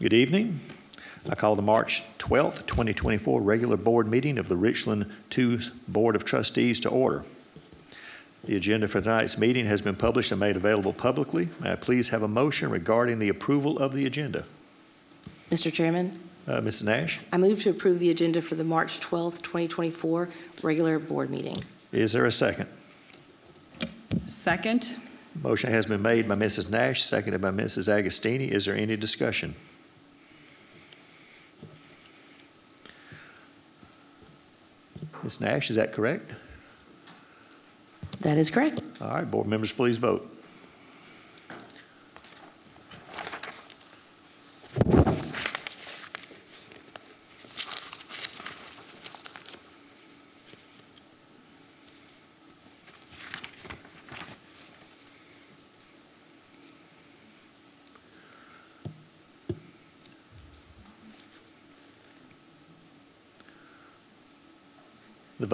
Good evening. I call the March 12th, 2024 regular board meeting of the Richland 2 Board of Trustees to order. The agenda for tonight's meeting has been published and made available publicly. May I please have a motion regarding the approval of the agenda? Mr. Chairman, Uh, Mrs. Nash, I move to approve the agenda for the March 12th, 2024 regular board meeting. is there a second? Second. Motion has been made by Mrs. Nash, seconded by Mrs. Agostini. Is there any discussion? Ms. Nash, is that correct? That is correct. All right, board members, please vote.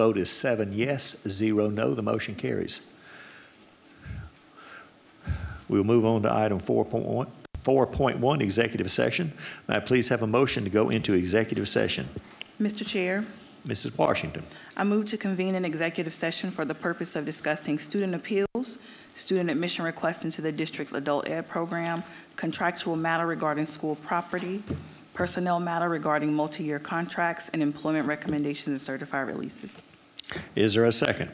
Vote is seven yes, zero no. The motion carries. We'll move on to item 4.1, 4.1, executive session. May I please have a motion to go into executive session? Mr. Chair, Mrs. Washington. I move to convene an executive session for the purpose of discussing student appeals, student admission requests into the district's adult ed program, contractual matter regarding school property, personnel matter regarding multi-year contracts, and employment recommendations and certified releases. Is there a second?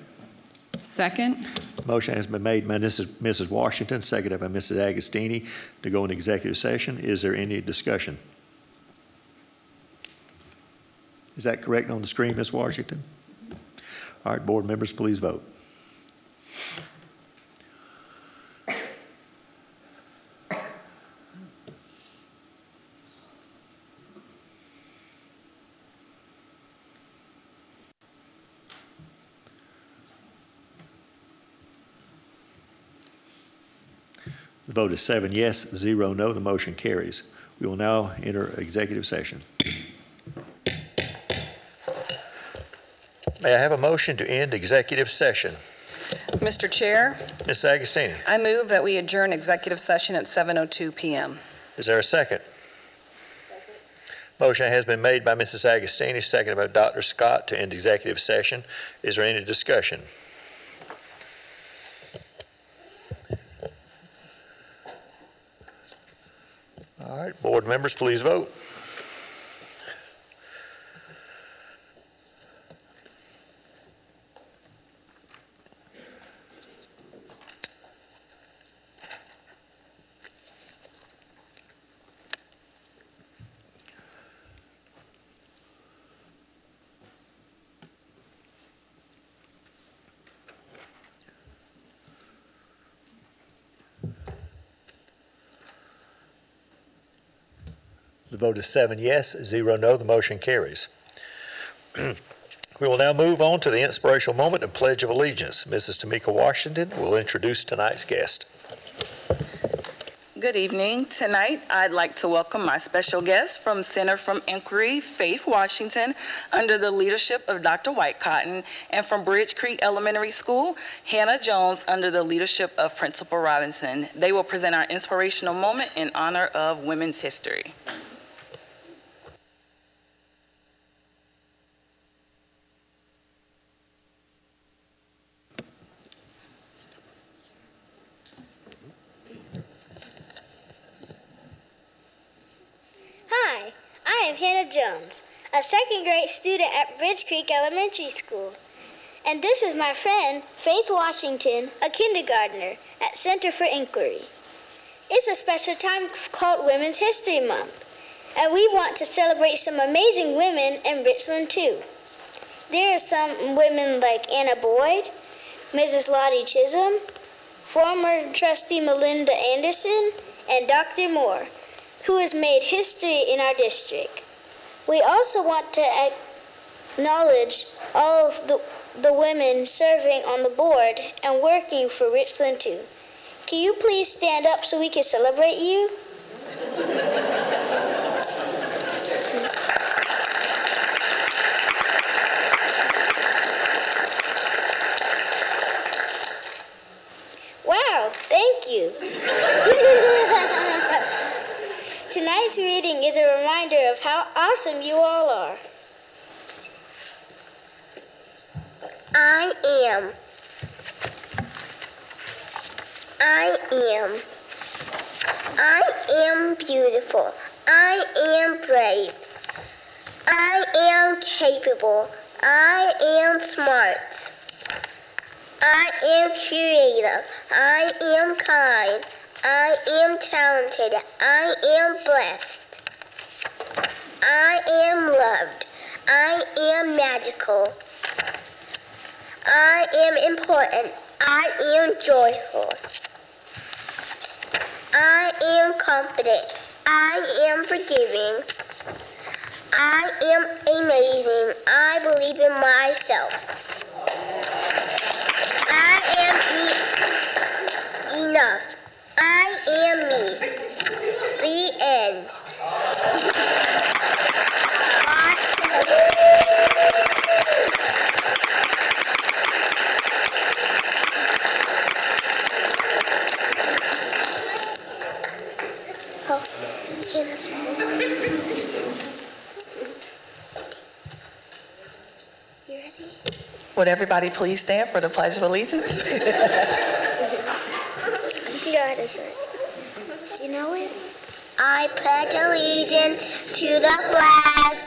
Second. Motion has been made by Mrs. Mrs. Washington, seconded by Mrs. Agostini to go into executive session. Is there any discussion? Is that correct on the screen, Ms. Washington? All right, board members, please vote. Vote is seven yes, zero no. The motion carries. We will now enter executive session. May I have a motion to end executive session? Mr. Chair, Ms. Agostini, I move that we adjourn executive session at 7:02 PM. is there a second? Motion has been made by Mrs. Agostini, seconded by Dr. Scott to end executive session. Is there any discussion? All right, board members, please vote. Vote is seven yes, zero no. The motion carries. We will now move on to the inspirational moment and Pledge of Allegiance. Mrs. Tamika Washington will introduce tonight's guest. Good evening. Tonight, I'd like to welcome my special guest from Center from Inquiry, Faith Washington, under the leadership of Dr. White Cotton, and from Bridge Creek Elementary School, Hannah Jones, under the leadership of Principal Robinson. They will present our inspirational moment in honor of Women's History. Hi, I am Hannah Jones, a second grade student at Bridge Creek Elementary School. And this is my friend, Faith Washington, a kindergartner at Center for Inquiry. It's a special time called Women's History Month, and we want to celebrate some amazing women in Richland 2. There are some women like Anna Boyd, Mrs. Lottie Chisholm, former trustee Melinda Anderson, and Dr. Moore who has made history in our district. We also want to acknowledge all of the, the women serving on the board and working for Richland 2. Can you please stand up so we can celebrate you? You. Tonight's meeting is a reminder of how awesome you all are. I am. I am. I am beautiful. I am brave. I am capable. I am smart. I am creative. I am kind. I am talented. I am blessed. I am loved. I am magical. I am important. I am joyful. I am confident. I am forgiving. I am amazing. I believe in myself. I am e- enough. I am me. The end. Oh, Hannah. You ready? Would everybody please stand for the Pledge of Allegiance? Do you know it? I pledge allegiance to the flag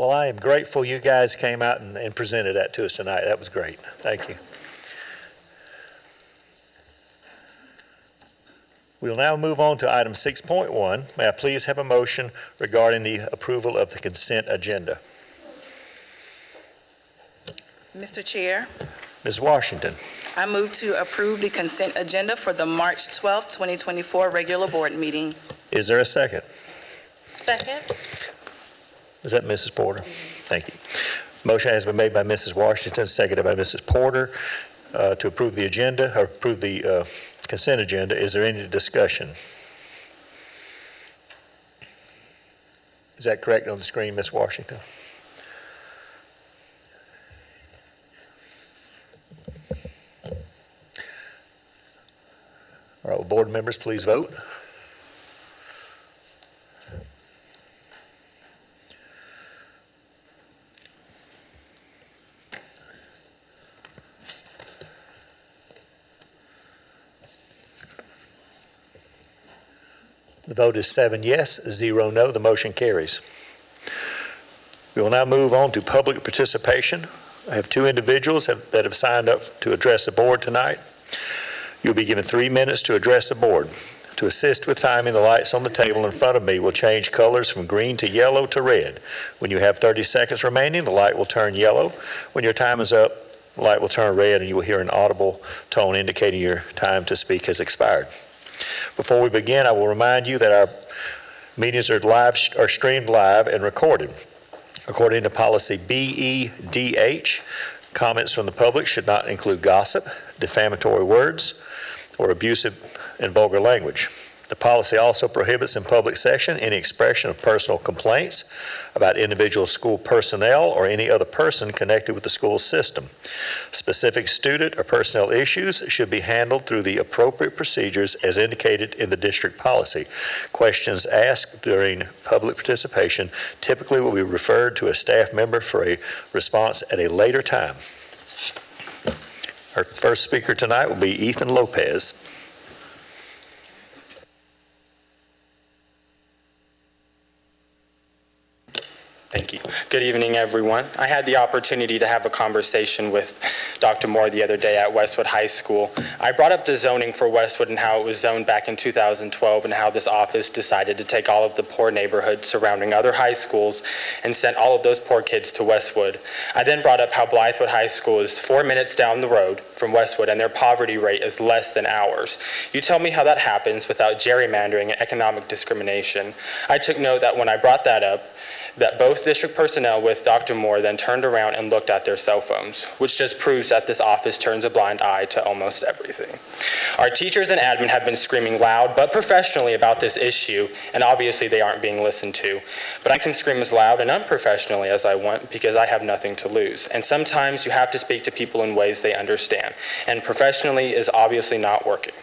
Well, I am grateful you guys came out and, and presented that to us tonight. That was great. Thank you. We'll now move on to item 6.1. May I please have a motion regarding the approval of the consent agenda? Mr. Chair, Ms. Washington, I move to approve the consent agenda for the March 12, 2024 regular board meeting. is there a second? Second. Is that Mrs. Porter? Thank you. Motion has been made by Mrs. Washington, seconded by Mrs. Porter, uh, to approve the agenda, or approve the uh, consent agenda. Is there any discussion? Is that correct on the screen, Ms. Washington? All right, will board members please vote? Vote is seven yes, zero no. The motion carries. We will now move on to public participation. I have two individuals have- that have signed up to address the board tonight. You'll be given three minutes to address the board. To assist with timing, the lights on the table in front of me will change colors from green to yellow to red. When you have 30 seconds remaining, the light will turn yellow. When your time is up, the light will turn red, and you will hear an audible tone indicating your time to speak has expired. Before we begin, I will remind you that our meetings are live, are streamed live and recorded. According to policy BEDH, comments from the public should not include gossip, defamatory words, or abusive and vulgar language. The policy also prohibits in public session any expression of personal complaints about individual school personnel or any other person connected with the school system. Specific student or personnel issues should be handled through the appropriate procedures as indicated in the district policy. Questions asked during public participation typically will be referred to a staff member for a response at a later time. Our first speaker tonight will be Ethan Lopez. Thank you. Good evening, everyone. I had the opportunity to have a conversation with Dr. Moore the other day at Westwood High School. I brought up the zoning for Westwood and how it was zoned back in 2012 and how this office decided to take all of the poor neighborhoods surrounding other high schools and sent all of those poor kids to Westwood. I then brought up how Blythewood High School is four minutes down the road from Westwood and their poverty rate is less than ours. You tell me how that happens without gerrymandering and economic discrimination. I took note that when I brought that up, that both district personnel with Dr. Moore then turned around and looked at their cell phones, which just proves that this office turns a blind eye to almost everything. Our teachers and admin have been screaming loud but professionally about this issue, and obviously they aren't being listened to. But I can scream as loud and unprofessionally as I want because I have nothing to lose. And sometimes you have to speak to people in ways they understand, and professionally is obviously not working.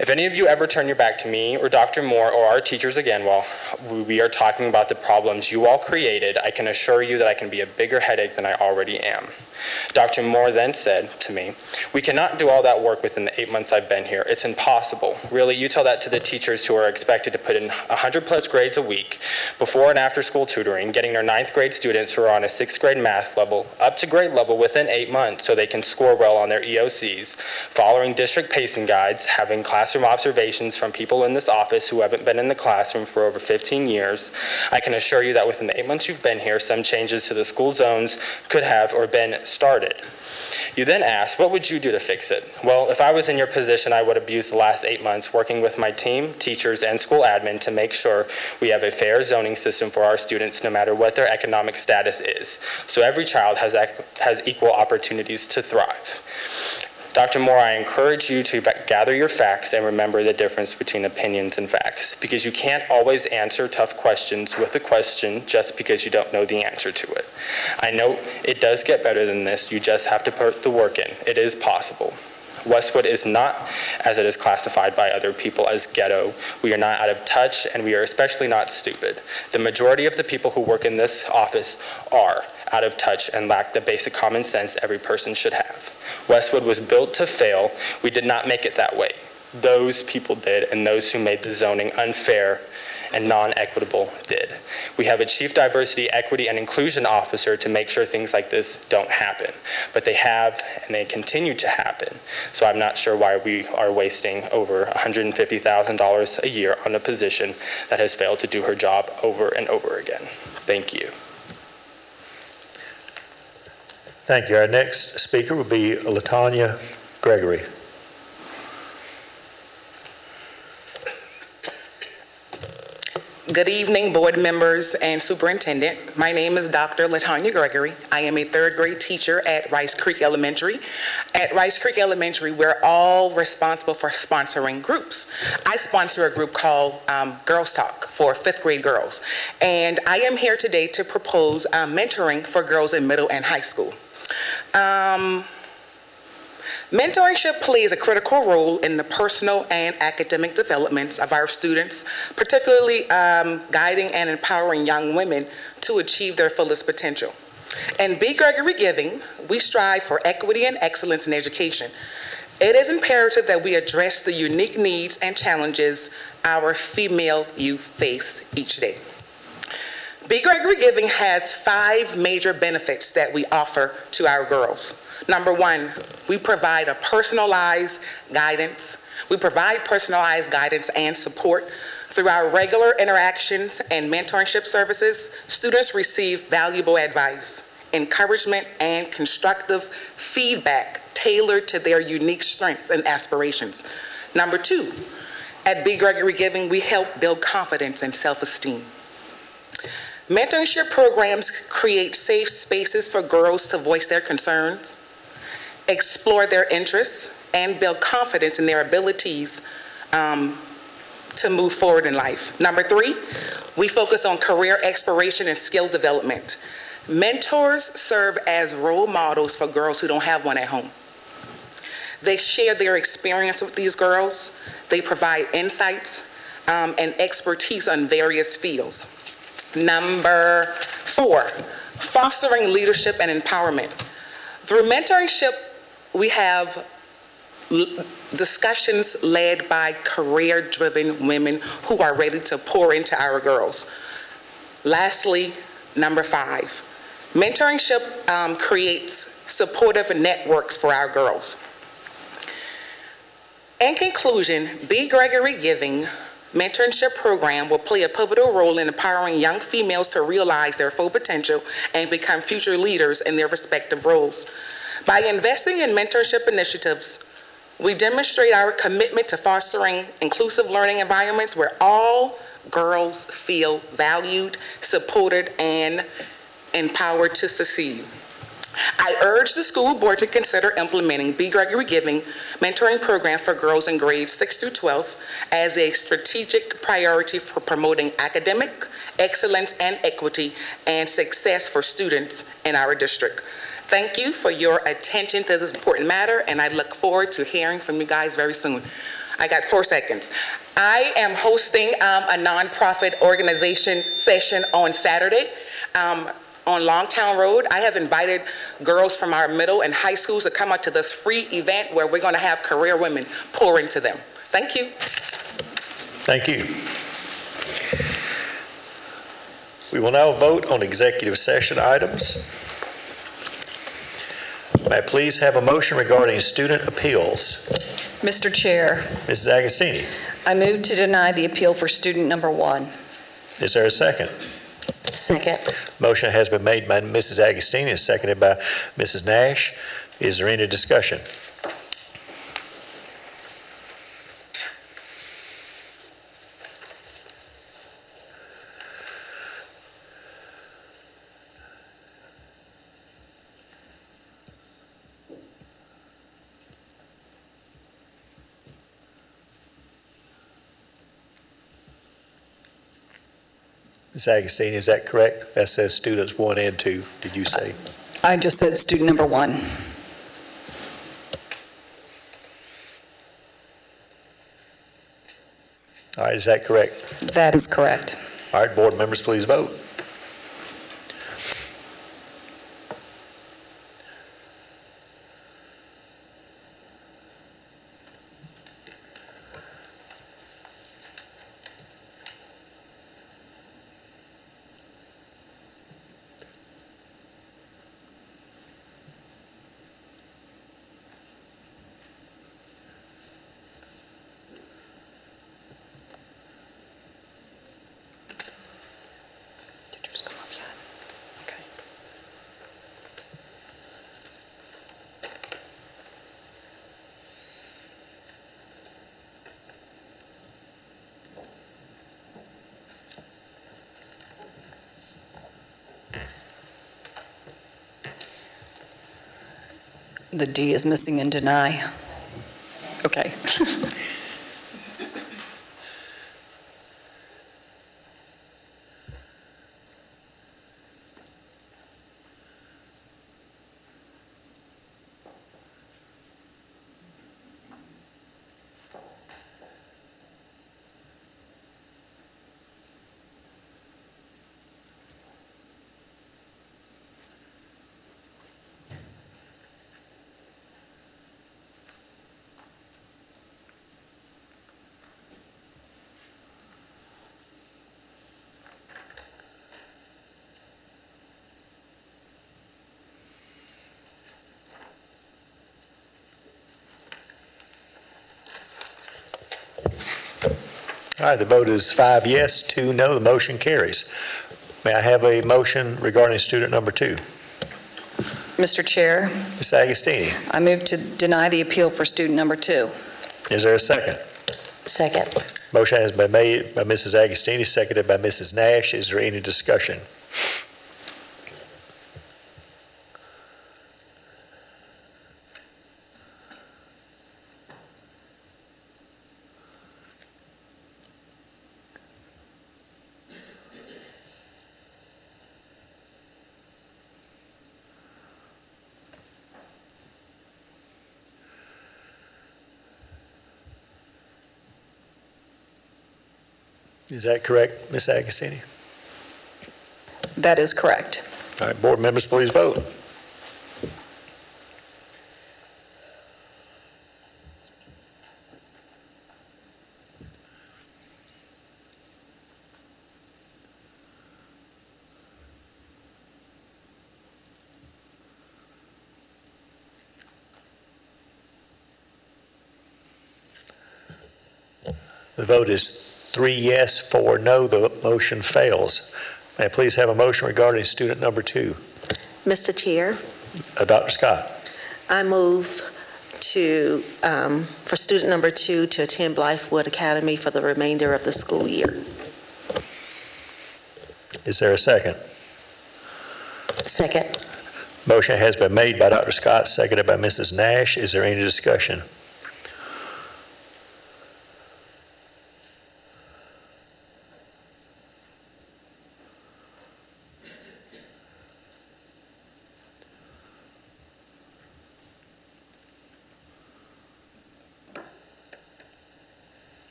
If any of you ever turn your back to me or Dr. Moore or our teachers again while we are talking about the problems you all created, I can assure you that I can be a bigger headache than I already am. Dr. Moore then said to me, We cannot do all that work within the eight months I've been here. It's impossible. Really, you tell that to the teachers who are expected to put in 100 plus grades a week before and after school tutoring, getting their ninth grade students who are on a sixth grade math level up to grade level within eight months so they can score well on their EOCs, following district pacing guides, having classroom observations from people in this office who haven't been in the classroom for over 15 years. I can assure you that within the eight months you've been here, some changes to the school zones could have or been started. You then ask, what would you do to fix it? Well, if I was in your position, I would have used the last eight months working with my team, teachers, and school admin to make sure we have a fair zoning system for our students no matter what their economic status is. So every child has, has equal opportunities to thrive. Dr. Moore, I encourage you to gather your facts and remember the difference between opinions and facts because you can't always answer tough questions with a question just because you don't know the answer to it. I know it does get better than this. You just have to put the work in. It is possible. Westwood is not, as it is classified by other people, as ghetto. We are not out of touch, and we are especially not stupid. The majority of the people who work in this office are out of touch and lack the basic common sense every person should have. Westwood was built to fail. We did not make it that way. Those people did, and those who made the zoning unfair and non-equitable did. We have a chief diversity, equity, and inclusion officer to make sure things like this don't happen. But they have, and they continue to happen. So I'm not sure why we are wasting over $150,000 a year on a position that has failed to do her job over and over again. Thank you. Thank you. Our next speaker will be Latanya Gregory. Good evening, board members and superintendent. My name is Dr. Latanya Gregory. I am a third grade teacher at Rice Creek Elementary. At Rice Creek Elementary, we're all responsible for sponsoring groups. I sponsor a group called um, Girls Talk for fifth grade girls. And I am here today to propose um, mentoring for girls in middle and high school. Um, mentorship plays a critical role in the personal and academic developments of our students, particularly um, guiding and empowering young women to achieve their fullest potential. In B. Gregory Giving, we strive for equity and excellence in education. It is imperative that we address the unique needs and challenges our female youth face each day. B. Gregory Giving has five major benefits that we offer to our girls. Number one, we provide a personalized guidance. We provide personalized guidance and support. Through our regular interactions and mentorship services, students receive valuable advice, encouragement, and constructive feedback tailored to their unique strengths and aspirations. Number two, at B. Gregory Giving, we help build confidence and self-esteem. Mentorship programs create safe spaces for girls to voice their concerns, explore their interests, and build confidence in their abilities um, to move forward in life. Number three, we focus on career exploration and skill development. Mentors serve as role models for girls who don't have one at home. They share their experience with these girls. They provide insights um, and expertise on various fields. Number four, fostering leadership and empowerment. Through mentorship, we have discussions led by career-driven women who are ready to pour into our girls. Lastly, Number five, mentorship um, creates supportive networks for our girls. In conclusion, B. Gregory Giving Mentorship Program will play a pivotal role in empowering young females to realize their full potential and become future leaders in their respective roles. By investing in mentorship initiatives, we demonstrate our commitment to fostering inclusive learning environments where all girls feel valued, supported, and empowered to succeed. I urge the school board to consider implementing B. Gregory Giving mentoring program for girls in grades 6 through 12 as a strategic priority for promoting academic excellence and equity and success for students in our district. Thank you for your attention to this important matter, and I look forward to hearing from you guys very soon. I got four seconds. I am hosting um, a nonprofit organization session on Saturday. Um, on Longtown Road. I have invited girls from our middle and high schools to come out to this free event where we're going to have career women pour into them. Thank you. Thank you. We will now vote on executive session items. May I please have a motion regarding student appeals? Mr. Chair, Mrs. Agostini, I move to deny the appeal for student number one. is there a second? Second. Motion has been made by Mrs. Agostini and seconded by Mrs. Nash. Is there any discussion? Ms. Agostini, is that correct? That says students one and two, did you say? I just said student number one. All right, is that correct? That is correct. All right, board members, please vote. The D is missing in deny. Okay. All right, the vote is five yes, two no, the motion carries. May I have a motion regarding student number two? Mr. Chair, Ms. Agostini, I move to deny the appeal for student number two. is there a second? Second. Motion has been made by Mrs. Agostini, seconded by Mrs. Nash. Is there any discussion? Is that correct, Ms. Agostini? That is correct. All right, board members, please vote. The vote is three yes, four no. The motion fails. May I please have a motion regarding student number two? Mr. Chair, Uh, Dr. Scott? I move to, um, for student number two to attend Blythewood Academy for the remainder of the school year. Is there a second? Second. Motion has been made by Dr. Scott, seconded by Mrs. Nash. Is there any discussion?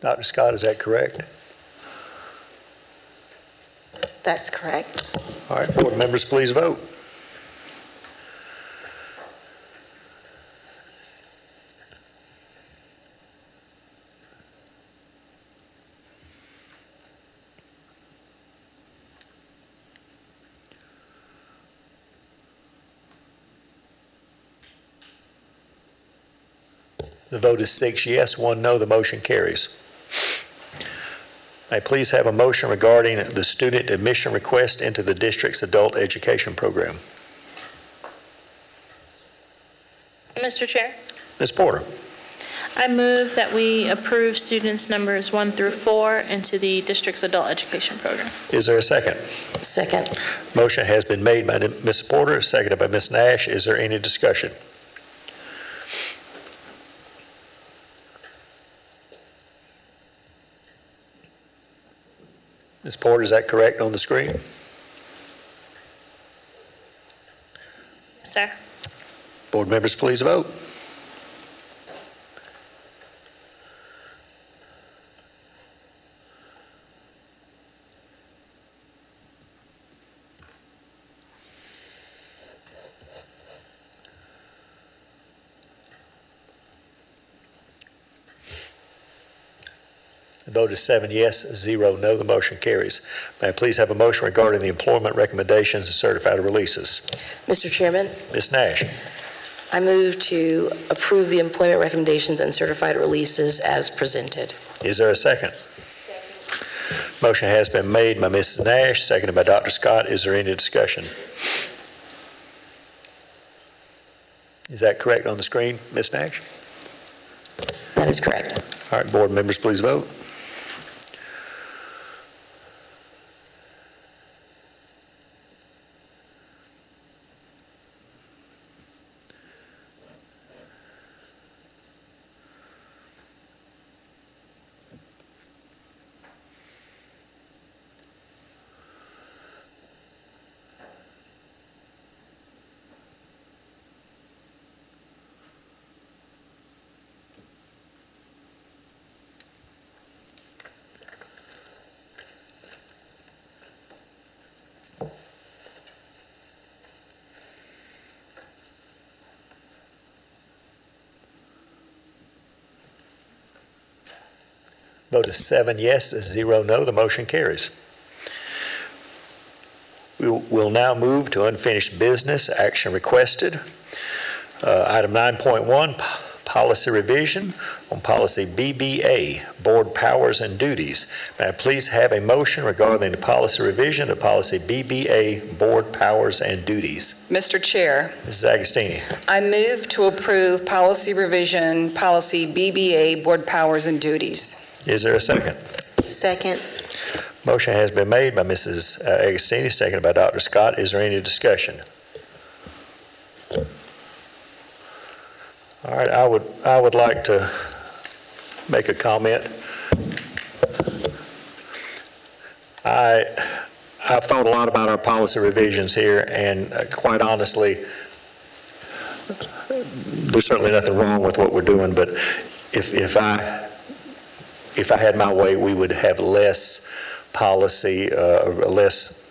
Dr. Scott, is that correct? That's correct. All right, board members, please vote. The vote is six yes, one no. The motion carries. May I please have a motion regarding the student admission request into the district's adult education program? Mr. Chair, Ms. Porter? I move that we approve students numbers one through four into the district's adult education program. Is there a second? Second. Motion has been made by Ms. Porter, seconded by Ms. Nash. Is there any discussion? Ms. Porter, is that correct on the screen? Sir, Board members, please vote. Vote is seven yes, zero no. The motion carries. May I please have a motion regarding the employment recommendations and certified releases? Mr. Chairman, Ms. Nash? I move to approve the employment recommendations and certified releases as presented. Is there a second? Motion has been made by Mrs. Nash, seconded by Dr. Scott. Is there any discussion? Is that correct on the screen, Ms. Nash? That is correct. All right, board members, please vote. Vote is seven yes, zero no. The motion carries. We will now move to unfinished business, action requested. Uh, Item 9.1, policy revision on policy BBA, board powers and duties. May I please have a motion regarding the policy revision of policy BBA, board powers and duties? Mr. Chair, Mrs. Agostini. I move to approve policy revision, policy BBA, board powers and duties. Is there a second? Second. Motion has been made by Mrs. Agostini, seconded by Dr. Scott. Is there any discussion? All right, I would, I would like to make a comment. I, I've thought a lot about our policy revisions here, and uh, quite honestly, there's certainly nothing wrong with what we're doing, but if, if I, if I had my way, we would have less policy, uh, less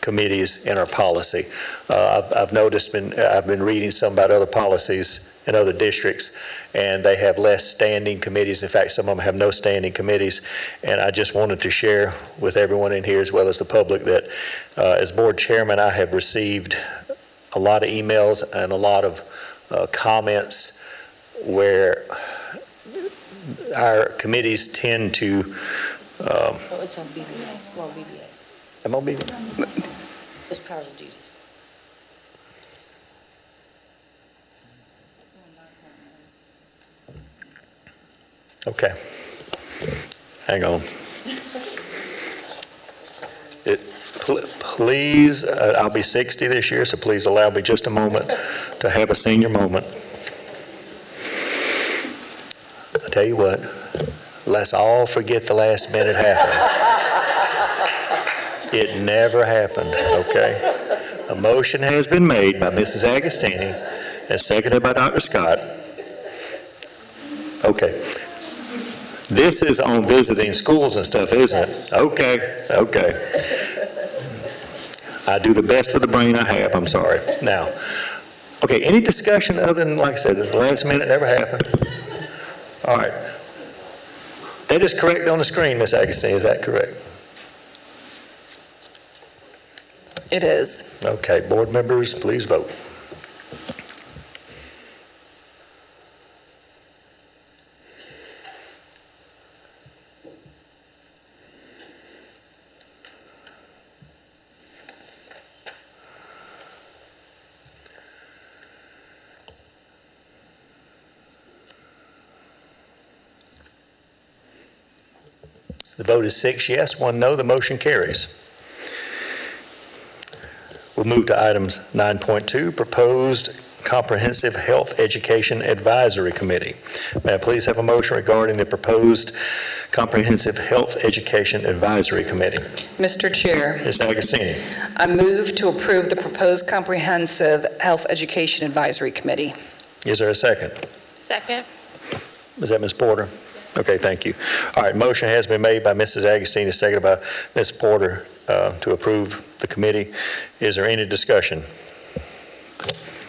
committees in our policy. Uh, I've, I've noticed, been, I've been reading some about other policies in other districts, and they have less standing committees. In fact, some of them have no standing committees. And I just wanted to share with everyone in here, as well as the public, that uh, as board chairman, I have received a lot of emails and a lot of uh, comments where our committees tend to, um, Oh, it's on BBA, well, BBA. am I on BB? It's powers and duties. Okay. Hang on. It, pl- please, uh, I'll be 60 this year, so please allow me just a moment to have a senior moment. I tell you what, let's all forget the last minute happened. It never happened, okay? A motion has been made by Mrs. Agostini and seconded by Dr. Scott. Okay. This is on visiting schools and stuff, isn't it? Okay, okay. I do the best with the brain I have, I'm sorry. Now, okay, any discussion other than, like I said, the last minute never happened? All right. That is correct on the screen, Ms. Agostini, is that correct? It is. Okay, board members, please vote. Vote is six yes, one no, the motion carries. We'll move to items 9.2, Proposed Comprehensive Health Education Advisory Committee. May I please have a motion regarding the proposed Comprehensive Health Education Advisory Committee? Mr. Chair, Ms. Agostini, I move to approve the proposed Comprehensive Health Education Advisory Committee. is there a second? Second. Is that Ms. Porter? Okay, thank you. All right, motion has been made by Mrs. Agostini, seconded by Ms. Porter uh, to approve the committee. Is there any discussion?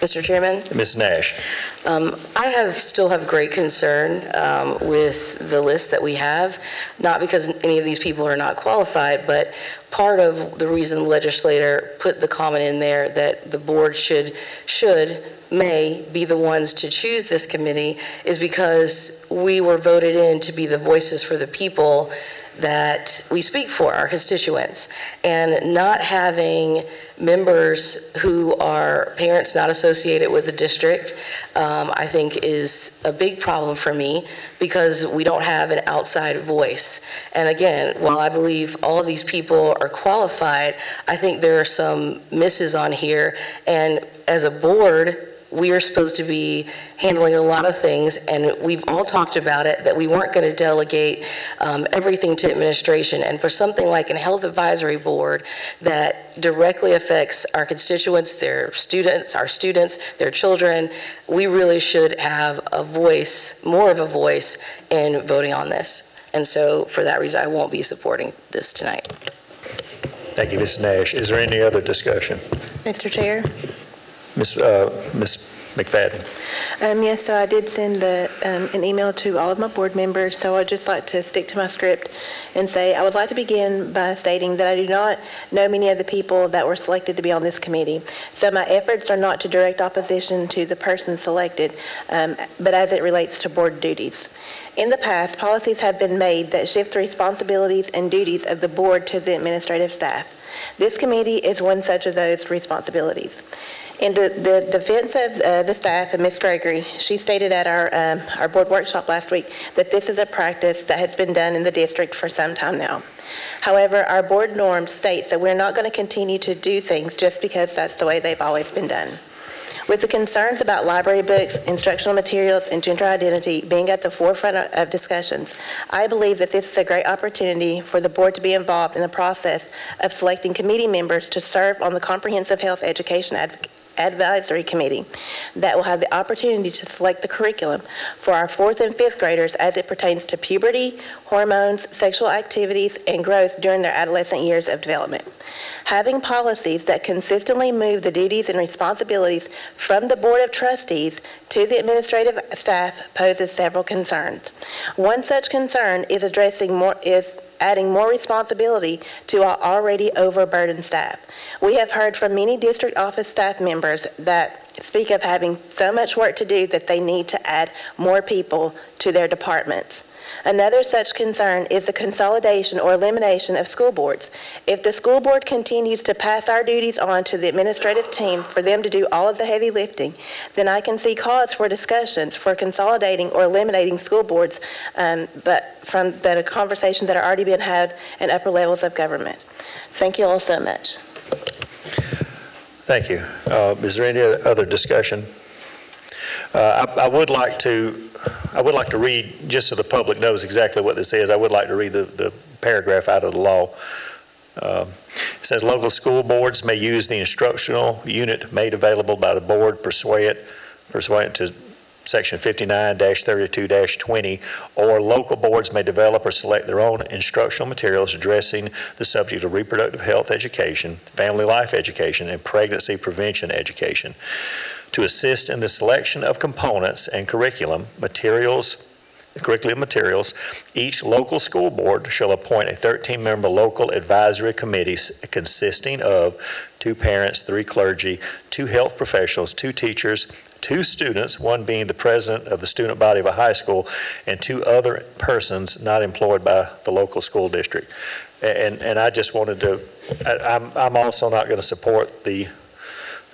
Mr. Chairman? Ms. Nash? Um, I have, still have great concern um, with the list that we have, not because any of these people are not qualified, but part of the reason the legislator put the comment in there that the board should, should, may be the ones to choose this committee is because we were voted in to be the voices for the people that we speak for, our constituents. And not having members who are parents not associated with the district, um, I think is a big problem for me because we don't have an outside voice. And again, while I believe all of these people are qualified, I think there are some misses on here. And as a board, we are supposed to be handling a lot of things, and we've all talked about it, that we weren't going to delegate um, everything to administration. And for something like a health advisory board that directly affects our constituents, their students, our students, their children, we really should have a voice, more of a voice in voting on this. And so for that reason, I won't be supporting this tonight. Thank you, Ms. Nash. Is there any other discussion? Mr. Chair? Ms. uh, Ms. McFadden? Um, yes, so I did send the, um, an email to all of my board members, so I'd just like to stick to my script and say, I would like to begin by stating that I do not know many of the people that were selected to be on this committee. So my efforts are not to direct opposition to the person selected, um, but as it relates to board duties. In the past, policies have been made that shift the responsibilities and duties of the board to the administrative staff. This committee is one such of those responsibilities. In the, the defense of uh, the staff and Ms. Gregory, she stated at our, um, our board workshop last week that this is a practice that has been done in the district for some time now. However, our board norm states that we're not going to continue to do things just because that's the way they've always been done. With the concerns about library books, instructional materials, and gender identity being at the forefront of discussions, I believe that this is a great opportunity for the board to be involved in the process of selecting committee members to serve on the Comprehensive Health Education Adv- Advisory Committee that will have the opportunity to select the curriculum for our fourth and fifth graders as it pertains to puberty, hormones, sexual activities, and growth during their adolescent years of development. Having policies that consistently move the duties and responsibilities from the Board of Trustees to the administrative staff poses several concerns. One such concern is addressing more, is adding more responsibility to our already overburdened staff. We have heard from many district office staff members that speak of having so much work to do that they need to add more people to their departments. Another such concern is the consolidation or elimination of school boards. If the school board continues to pass our duties on to the administrative team for them to do all of the heavy lifting, then I can see cause for discussions for consolidating or eliminating school boards, um, but from the conversations that are already being had in upper levels of government. Thank you all so much. Thank you. Uh, Is there any other discussion? Uh, I I would like to, I would like to read, just so the public knows exactly what this is, I would like to read the the paragraph out of the law. Um, It says, "Local school boards may use the instructional unit made available by the board pursuant pursuant to Section 59-32-20, or local boards may develop or select their own instructional materials addressing the subject of reproductive health education, family life education, and pregnancy prevention education to assist in the selection of components and curriculum materials, curriculum materials. Each local school board shall appoint a 13-member local advisory committee consisting of two parents, three clergy, two health professionals, two teachers, two students, one being the president of the student body of a high school, and two other persons not employed by the local school district. And, and I just wanted to, I- I'm, I'm also not going to support the,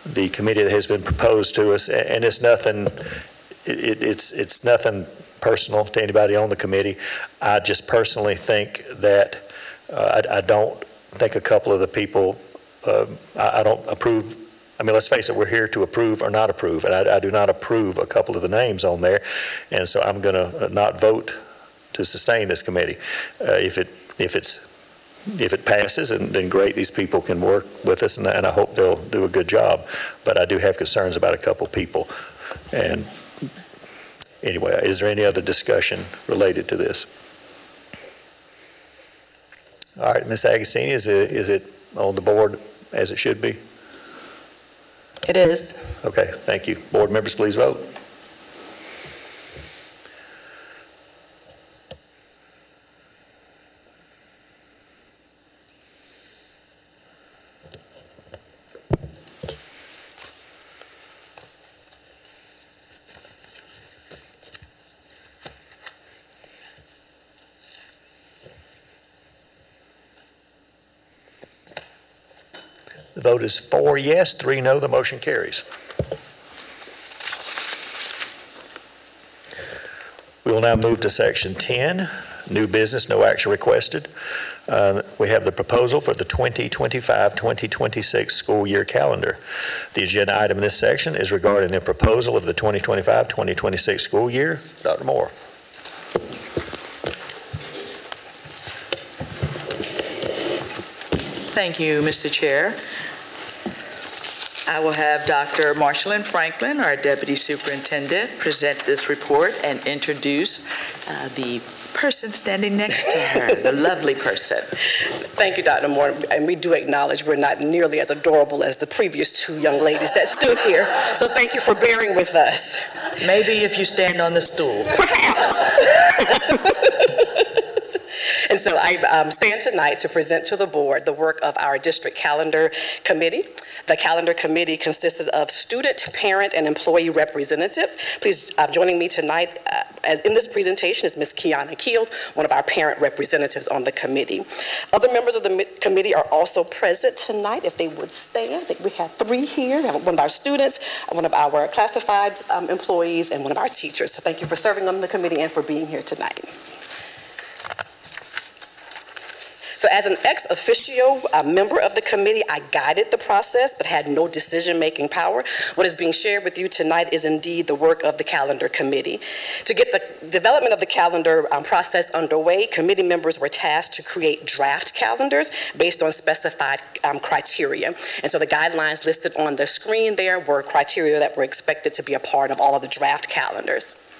the committee that has been proposed to us, and it's nothing, it, it- it's, it's nothing personal to anybody on the committee. I just personally think that, uh, I, I don't think a couple of the people, uh, I, I don't approve, I mean, let's face it, we're here to approve or not approve, and I, I do not approve a couple of the names on there, and so I'm going to not vote to sustain this committee. Uh, If it, if it's, if it passes, then, then great, these people can work with us, and I, and I hope they'll do a good job, but I do have concerns about a couple people. And anyway, is there any other discussion related to this? All right, Ms. Agostini, is it, is it on the board as it should be? It is. Okay, thank you. Board members, please vote. The vote is four yes, three no, the motion carries. We will now move to section 10, new business, no action requested. Uh, We have the proposal for the 2025-2026 school year calendar. The agenda item in this section is regarding the proposal of the 2025-2026 school year. Dr. Moore. Thank you, Mr. Chair. I will have Dr. Marshalyn Franklin, our Deputy Superintendent, present this report and introduce uh, the person standing next to her, the lovely person. Thank you, Dr. Moore. And we do acknowledge we're not nearly as adorable as the previous two young ladies that stood here. So thank you for bearing with us. Maybe if you stand on the stool. And so I um, stand tonight to present to the board the work of our district calendar committee. The calendar committee consisted of student, parent, and employee representatives. Please, uh, joining me tonight uh, in this presentation is Ms. Kiana Keels, one of our parent representatives on the committee. Other members of the committee are also present tonight. If they would stand, we have three here. One of our students, one of our classified um, employees, and one of our teachers. So thank you for serving on the committee and for being here tonight. So as an ex officio member of the committee, I guided the process but had no decision-making power. What is being shared with you tonight is indeed the work of the calendar committee. To get the development of the calendar um, process underway, committee members were tasked to create draft calendars based on specified um, criteria. And so the guidelines listed on the screen there were criteria that were expected to be a part of all of the draft calendars.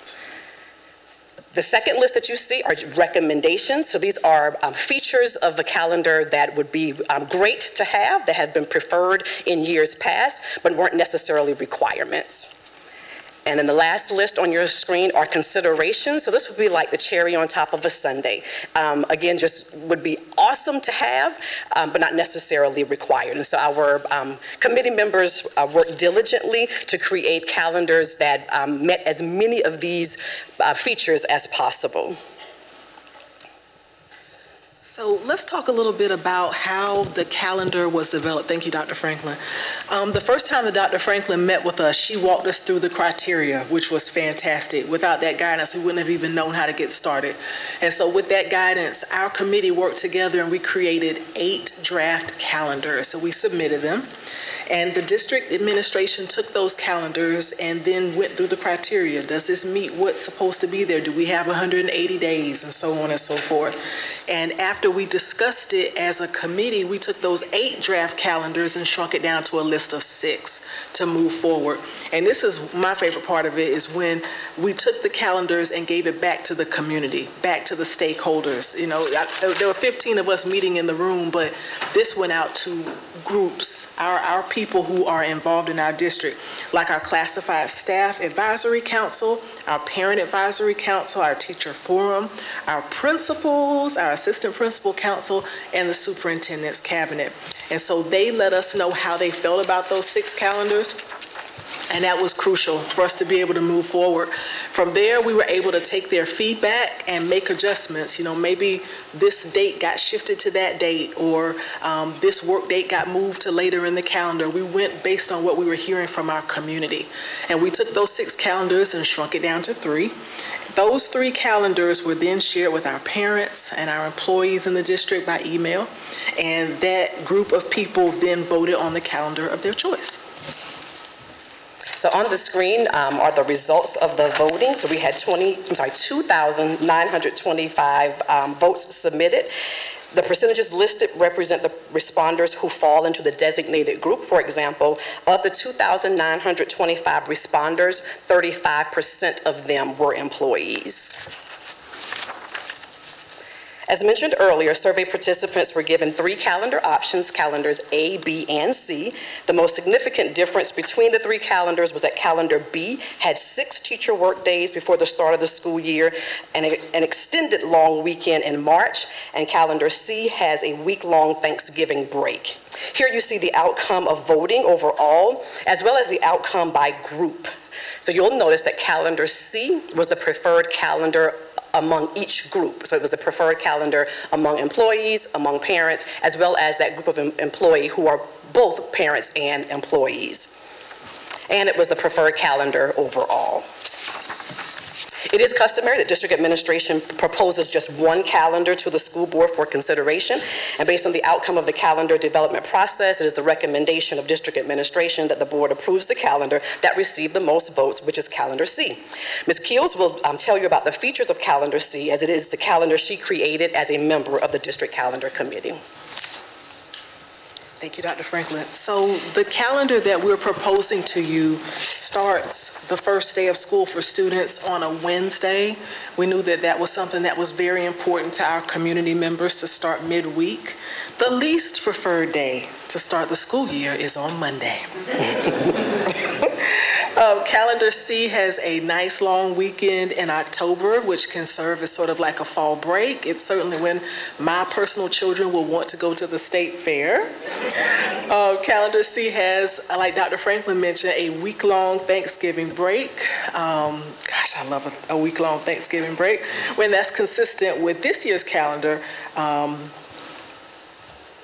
The second list that you see are recommendations. So these are um, features of the calendar that would be um, great to have, that have been preferred in years past, but weren't necessarily requirements. And then the last list on your screen are considerations. So this would be like the cherry on top of a sundae. Um, again, just would be awesome to have, um, but not necessarily required. And so our um, committee members uh, worked diligently to create calendars that um, met as many of these uh, features as possible. So let's talk a little bit about how the calendar was developed. Thank you, Dr. Franklin. Um, the first time that Dr. Franklin met with us, she walked us through the criteria, which was fantastic. Without that guidance, we wouldn't have even known how to get started. And so with that guidance, our committee worked together and we created eight draft calendars. So we submitted them. And the district administration took those calendars and then went through the criteria. Does this meet what's supposed to be there? Do we have 180 days and so on and so forth? And after we discussed it as a committee, we took those eight draft calendars and shrunk it down to a list of six to move forward. And this is my favorite part of it is when we took the calendars and gave it back to the community, back to the stakeholders. You know, I, there were 15 of us meeting in the room, but this went out to groups, our, our people who are involved in our district, like our classified staff advisory council, our parent advisory council, our teacher forum, our principals, our assistant principal council, and the superintendent's cabinet. And so they let us know how they felt about those six calendars. And that was crucial for us to be able to move forward. From there, we were able to take their feedback and make adjustments. You know, maybe this date got shifted to that date or um, this work date got moved to later in the calendar. We went based on what we were hearing from our community. And we took those six calendars and shrunk it down to three. Those three calendars were then shared with our parents and our employees in the district by email. And that group of people then voted on the calendar of their choice. So on the screen um, are the results of the voting. So we had 20, I'm sorry, 2,925 um, votes submitted. The percentages listed represent the responders who fall into the designated group. For example, of the 2,925 responders, 35% of them were employees. As mentioned earlier, survey participants were given three calendar options, calendars A, B, and C. The most significant difference between the three calendars was that calendar B had six teacher work days before the start of the school year and an extended long weekend in March, and calendar C has a week-long Thanksgiving break. Here you see the outcome of voting overall, as well as the outcome by group. So you'll notice that calendar C was the preferred calendar among each group. So it was the preferred calendar among employees, among parents, as well as that group of em employee who are both parents and employees. And it was the preferred calendar overall. It is customary that district administration proposes just one calendar to the school board for consideration. And based on the outcome of the calendar development process, it is the recommendation of district administration that the board approves the calendar that received the most votes, which is calendar C. Ms. Keels will um, tell you about the features of calendar C as it is the calendar she created as a member of the district calendar committee. Thank you, Dr. Franklin. So the calendar that we're proposing to you starts the first day of school for students on a Wednesday. We knew that that was something that was very important to our community members to start midweek. The least preferred day to start the school year is on Monday. Um, calendar C has a nice long weekend in October, which can serve as sort of like a fall break. It's certainly when my personal children will want to go to the state fair. Uh, calendar C has, like Dr. Franklin mentioned, a week-long Thanksgiving break. Um, gosh, I love a, a week-long Thanksgiving break. When that's consistent with this year's calendar, um,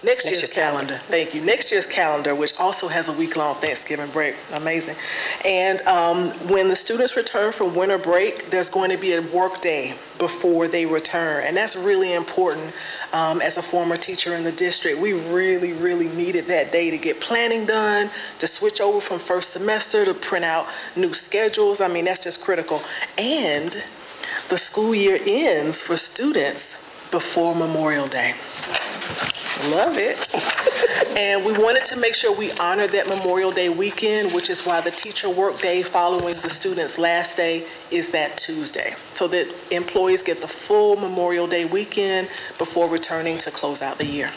Next Next year's year's calendar, thank you. Next year's calendar, which also has a week-long Thanksgiving break, amazing. And um, when the students return from winter break, there's going to be a work day before they return. And that's really important. Um, As a former teacher in the district, we really, really needed that day to get planning done, to switch over from first semester, to print out new schedules. I mean, that's just critical. And the school year ends for students before Memorial Day. Love it. And we wanted to make sure we honor that Memorial Day weekend, which is why the teacher work day following the student's last day is that Tuesday, so that employees get the full Memorial Day weekend before returning to close out the year.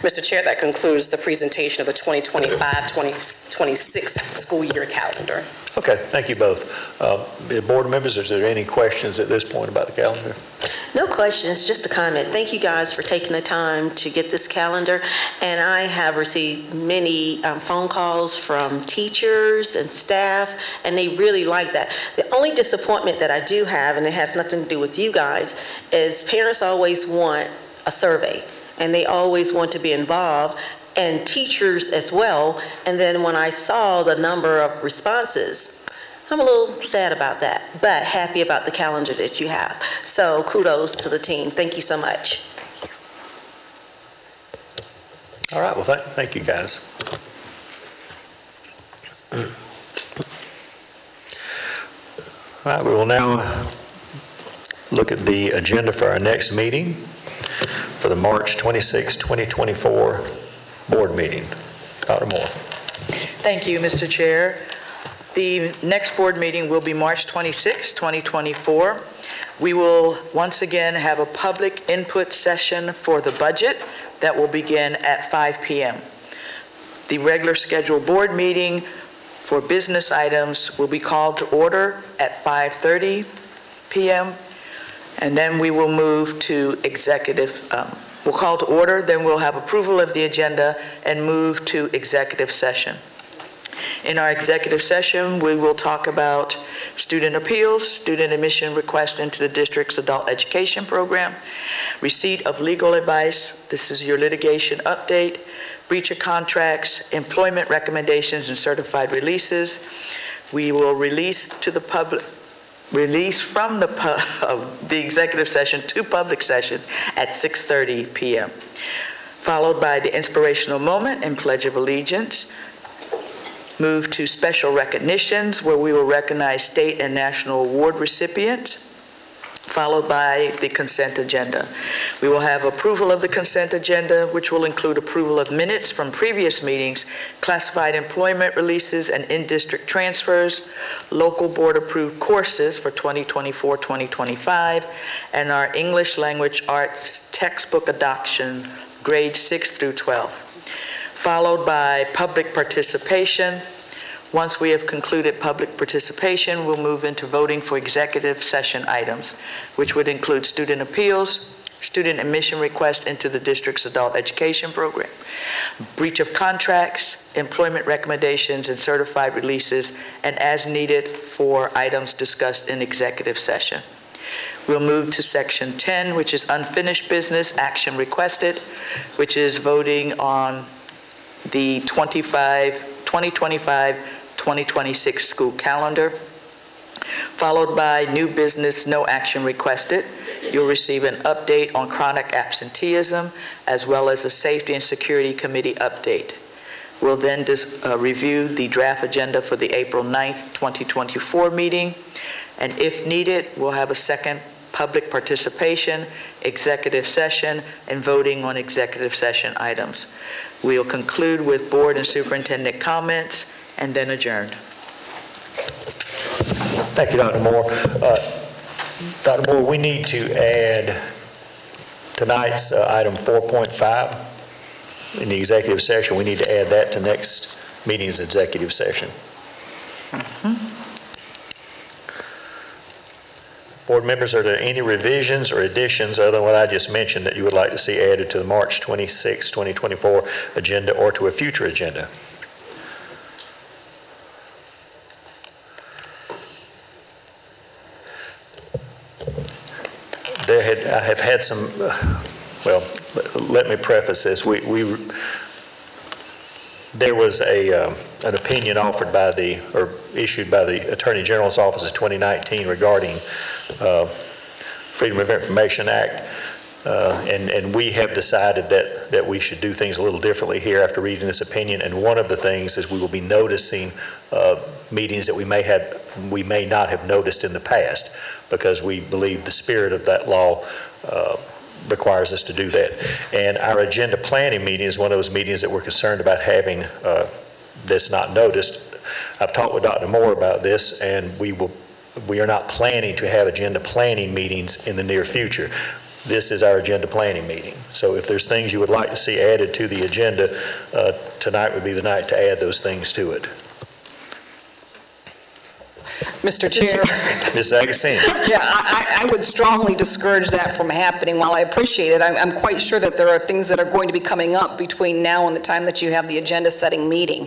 Mr. Chair, that concludes the presentation of the 2025-2026 school year calendar. Okay, thank you both. Uh, Board members, is there any questions at this point about the calendar? No questions, just a comment. Thank you guys for taking the time to get this calendar. And I have received many um, phone calls from teachers and staff, and they really like that. The only disappointment that I do have, and it has nothing to do with you guys, is parents always want a survey, and they always want to be involved, and teachers as well. And then when I saw the number of responses, I'm a little sad about that, but happy about the calendar that you have. So kudos to the team. Thank you so much. All right, well, thank, thank you, guys. All right, we will now look at the agenda for our next meeting for the March 26, 2024 board meeting. Dr. Moore. Thank you, Mr. Chair. The next board meeting will be March 26, 2024. We will once again have a public input session for the budget that will begin at 5 p.m. The regular scheduled board meeting for business items will be called to order at 5:30 p.m. And then we will move to executive, um, we'll call to order, then we'll have approval of the agenda and move to executive session. In our executive session, we will talk about student appeals, student admission request into the district's adult education program, receipt of legal advice, this is your litigation update, breach of contracts, employment recommendations and certified releases. We will release to the public, release from the, of the executive session to public session at 6:30 PM, followed by the inspirational moment and pledge of allegiance. Move to special recognitions, where we will recognize state and national award recipients, followed by the consent agenda. We will have approval of the consent agenda, which will include approval of minutes from previous meetings, classified employment releases and in-district transfers, local board-approved courses for 2024-2025, and our English language arts textbook adoption, grades 6 through 12 followed by public participation. Once we have concluded public participation, we'll move into voting for executive session items, which would include student appeals, student admission requests into the district's adult education program, breach of contracts, employment recommendations, and certified releases, and as needed for items discussed in executive session. We'll move to section 10, which is unfinished business, action requested, which is voting on the 25, 2025-2026 school calendar, followed by new business, no action requested. You'll receive an update on chronic absenteeism, as well as a Safety and Security Committee update. We'll then dis- uh, review the draft agenda for the April 9th, 2024 meeting, and if needed, we'll have a second public participation, executive session, and voting on executive session items. We'll conclude with board and superintendent comments, and then adjourned. Thank you, Dr. Moore. Uh, Dr. Moore, we need to add tonight's uh, item 4.5 in the executive session. We need to add that to next meeting's executive session. Board members, are there any revisions or additions other than what I just mentioned that you would like to see added to the March 26, 2024 agenda or to a future agenda? Had, I have had some well, let- let me preface this. We, we, there was a, um, an opinion offered by the, or issued by the Attorney General's Office in 2019 regarding uh, Freedom of Information Act. Uh, And, and we have decided that, that we should do things a little differently here after reading this opinion. And one of the things is we will be noticing uh, meetings that we may have, we may not have noticed in the past because we believe the spirit of that law uh, requires us to do that. And our agenda planning meeting is one of those meetings that we're concerned about having uh, that's not noticed. I've talked with Dr. Moore about this, and we will, we are not planning to have agenda planning meetings in the near future. This is our agenda planning meeting. So if there's things you would like to see added to the agenda, uh, tonight would be the night to add those things to it. Mr. Chair. Mrs. Agostini? Yeah, I, I I would strongly discourage that from happening. While I appreciate it, I'm, I'm quite sure that there are things that are going to be coming up between now and the time that you have the agenda-setting meeting.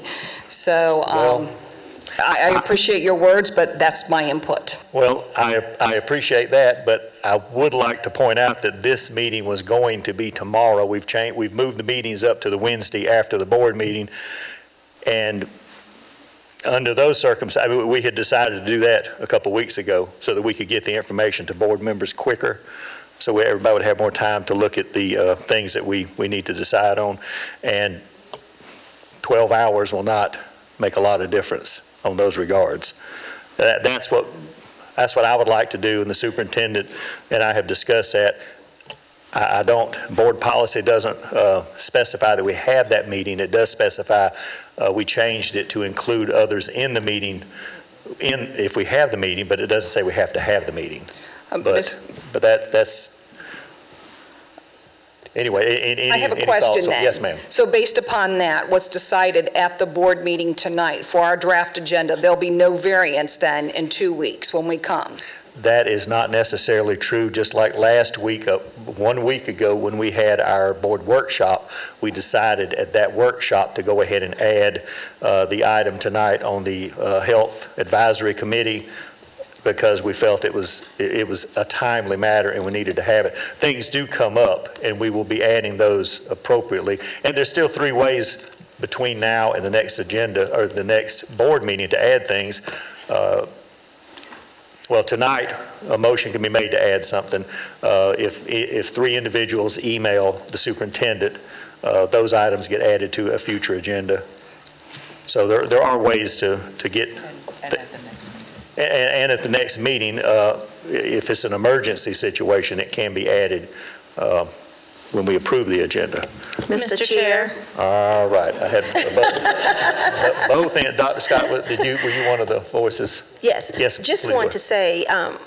So um, I, I appreciate your words, but that's my input. Well, I, I appreciate that, but I would like to point out that this meeting was going to be tomorrow. We've changed, we've moved the meetings up to the Wednesday after the board meeting. And under those circumstances, we had decided to do that a couple weeks ago so that we could get the information to board members quicker. So we- everybody would have more time to look at the uh, things that we, we need to decide on. And 12 hours will not make a lot of difference on those regards. That, that's what, that's what I would like to do, and the superintendent and I have discussed that. I, I don't, board policy doesn't uh, specify that we have that meeting. It does specify, uh, we changed it to include others in the meeting, in, if we have the meeting, but it doesn't say we have to have the meeting. Um, But, but that, that's, anyway, a- a- any, I have a any thoughts? question then. Yes, ma'am. So based upon that, what's decided at the board meeting tonight for our draft agenda, there'll be no variance then in two weeks when we come? That is not necessarily true, just like last week, uh, one week ago, when we had our board workshop, we decided at that workshop to go ahead and add uh, the item tonight on the uh, Health Advisory Committee because we felt it was, it was a timely matter and we needed to have it. Things do come up, and we will be adding those appropriately. And there's still three ways between now and the next agenda, or the next board meeting to add things. Uh, well, tonight, a motion can be made to add something. Uh, If, if three individuals email the superintendent, uh, those items get added to a future agenda. So there, there are ways to, to get. And, and at the next meeting, uh, if it's an emergency situation, it can be added uh, when we approve the agenda. Mr. Chair. All right, I had both, both, and Dr. Scott, did you, were you one of the voices? Yes. Yes, Just please want go to say, um,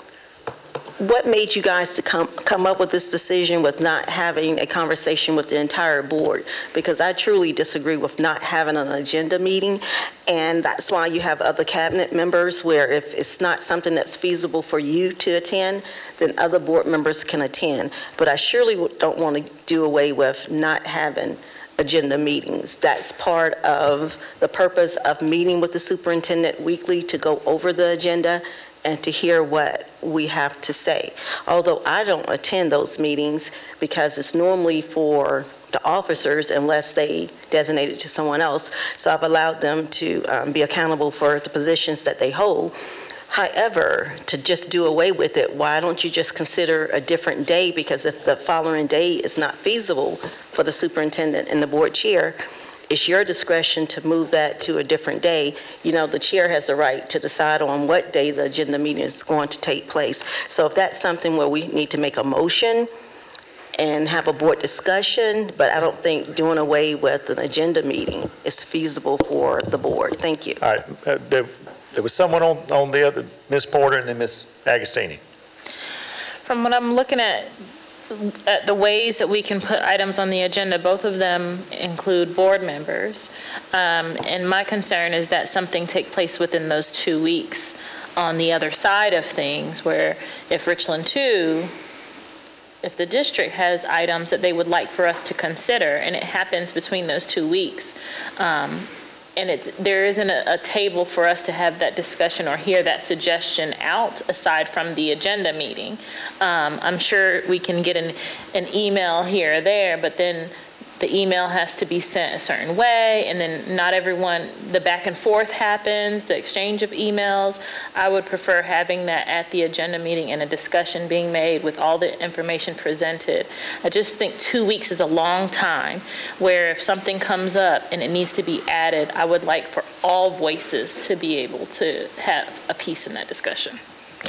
what made you guys to come, come up with this decision with not having a conversation with the entire board? Because I truly disagree with not having an agenda meeting, and that's why you have other cabinet members where if it's not something that's feasible for you to attend, then other board members can attend. But I surely don't want to do away with not having agenda meetings. That's part of the purpose of meeting with the superintendent weekly to go over the agenda and to hear what we have to say. Although I don't attend those meetings because it's normally for the officers unless they designate it to someone else. So I've allowed them to um, be accountable for the positions that they hold. However, to just do away with it, why don't you just consider a different day? Because if the following day is not feasible for the superintendent and the board chair, it's your discretion to move that to a different day. You know, the chair has the right to decide on what day the agenda meeting is going to take place. So if that's something where we need to make a motion and have a board discussion, but I don't think doing away with an agenda meeting is feasible for the board. Thank you. All right, uh, there, there was someone on, on the other, Ms. Porter and then Ms. Agostini. From what I'm looking at, at the ways that we can put items on the agenda, both of them include board members. Um, And my concern is that something take place within those two weeks on the other side of things, where if Richland 2, if the district has items that they would like for us to consider, and it happens between those two weeks, um, and it's, there isn't a, a table for us to have that discussion or hear that suggestion out aside from the agenda meeting. Um, I'm sure we can get an, an email here or there, but then the email has to be sent a certain way, and then not everyone, the back and forth happens, the exchange of emails. I would prefer having that at the agenda meeting and a discussion being made with all the information presented. I just think two weeks is a long time, where if something comes up and it needs to be added, I would like for all voices to be able to have a piece in that discussion.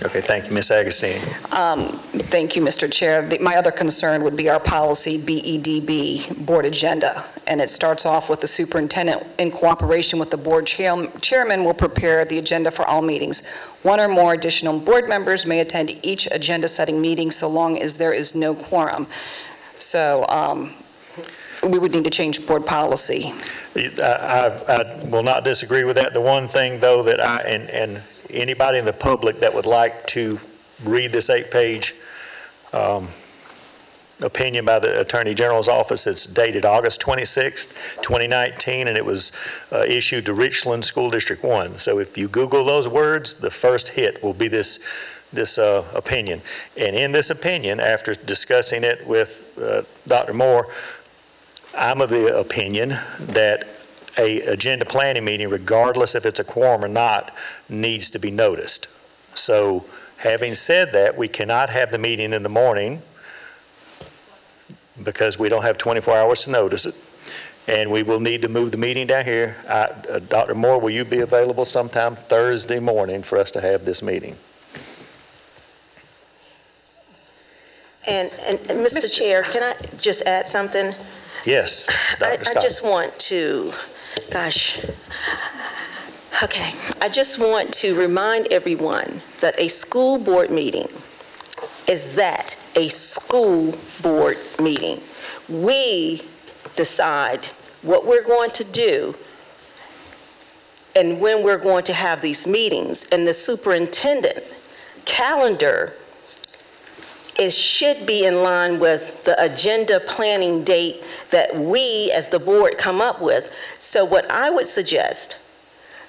Okay, thank you, Ms. Agostini. Um, Thank you, Mr. Chair. The- My other concern would be our policy BEDB, Board Agenda. And it starts off with the superintendent, in cooperation with the board chair- chairman, will prepare the agenda for all meetings. One or more additional board members may attend each agenda-setting meeting so long as there is no quorum. So um, we would need to change board policy. I, I, I will not disagree with that. The one thing, though, that I, and, and anybody in the public that would like to read this eight-page um, opinion by the Attorney General's office, it's dated August 26th, 2019, and it was uh, issued to Richland School District 1. So if you Google those words, the first hit will be this, this uh, opinion. And in this opinion, after discussing it with uh, Dr. Moore, I'm of the opinion that a agenda planning meeting, regardless if it's a quorum or not, needs to be noticed. So having said that, we cannot have the meeting in the morning because we don't have 24 hours to notice it. And we will need to move the meeting down here. I- uh, Dr. Moore, will you be available sometime Thursday morning for us to have this meeting? And, and, and Mr. Chair, can I just add something? Yes, I, Dr. I Scott. just want to, gosh, okay, I just want to remind everyone that a school board meeting is that, a school board meeting. We decide what we're going to do and when we're going to have these meetings, and the superintendent calendar it should be in line with the agenda planning date that we, as the board, come up with. So what I would suggest,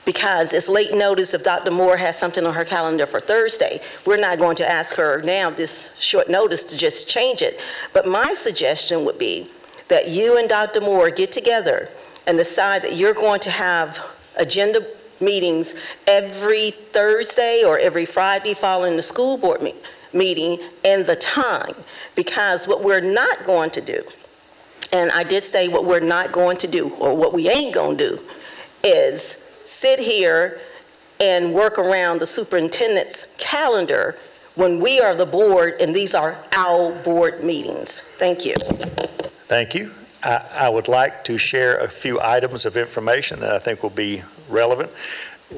because it's late notice if Dr. Moore has something on her calendar for Thursday, we're not going to ask her now, this short notice, to just change it. But my suggestion would be that you and Dr. Moore get together and decide that you're going to have agenda meetings every Thursday or every Friday following the school board meeting meeting and the time. Because what we're not going to do, and I did say what we're not going to do, or what we ain't going to do, is sit here and work around the superintendent's calendar when we are the board and these are our board meetings. Thank you. Thank you. I, I would like to share a few items of information that I think will be relevant.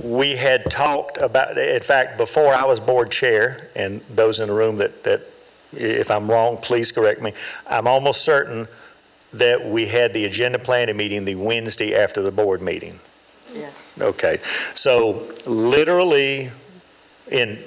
We had talked about, in fact, before I was board chair, and those in the room that, that, if I'm wrong, please correct me, I'm almost certain that we had the agenda planning meeting the Wednesday after the board meeting. Yes. Okay, so literally in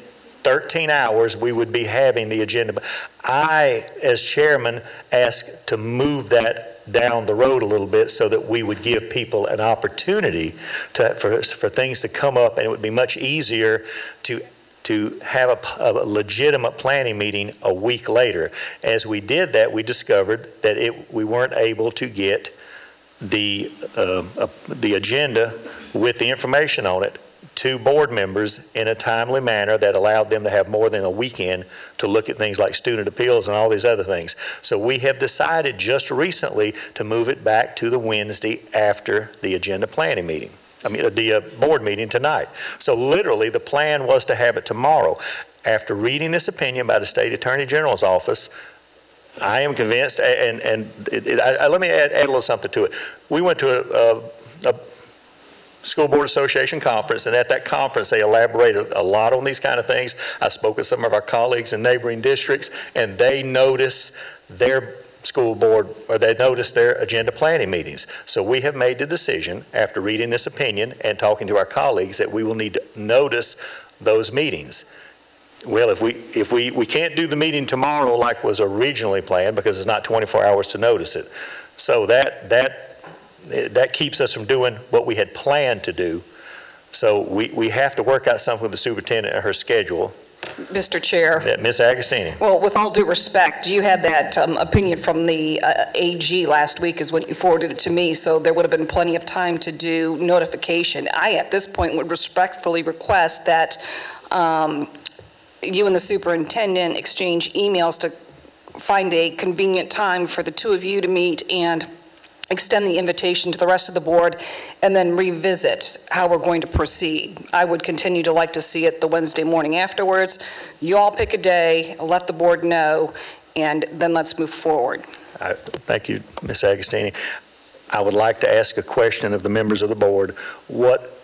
13 hours, we would be having the agenda. I, as chairman, asked to move that down the road a little bit so that we would give people an opportunity to, for, for things to come up, and it would be much easier to to have a, a legitimate planning meeting a week later. As we did that, we discovered that it, we weren't able to get the, uh, uh, the agenda with the information on it to board members in a timely manner that allowed them to have more than a weekend to look at things like student appeals and all these other things. So we have decided just recently to move it back to the Wednesday after the agenda planning meeting. I mean, uh, the uh, board meeting tonight. So literally, the plan was to have it tomorrow. After reading this opinion by the State Attorney General's office, I am convinced, and, and it- it- I- let me add, add a little something to it. We went to a, a, a School Board Association conference, and at that conference, they elaborated a lot on these kind of things. I spoke with some of our colleagues in neighboring districts, and they notice their school board, or they notice their agenda planning meetings. So we have made the decision, after reading this opinion and talking to our colleagues, that we will need to notice those meetings. Well, if we, if we, we can't do the meeting tomorrow like was originally planned, because it's not 24 hours to notice it. So that, that that keeps us from doing what we had planned to do. So we, we have to work out something with the superintendent and her schedule. Mr. Chair. That Ms. Agostini. Well, with all due respect, you had that um, opinion from the uh, AG last week is when you forwarded it to me, so there would have been plenty of time to do notification. I, at this point, would respectfully request that um, you and the superintendent exchange emails to find a convenient time for the two of you to meet and extend the invitation to the rest of the board, and then revisit how we're going to proceed. I would continue to like to see it the Wednesday morning afterwards. You all pick a day, let the board know, and then let's move forward. I- Thank you, Ms. Agostini. I would like to ask a question of the members of the board. What,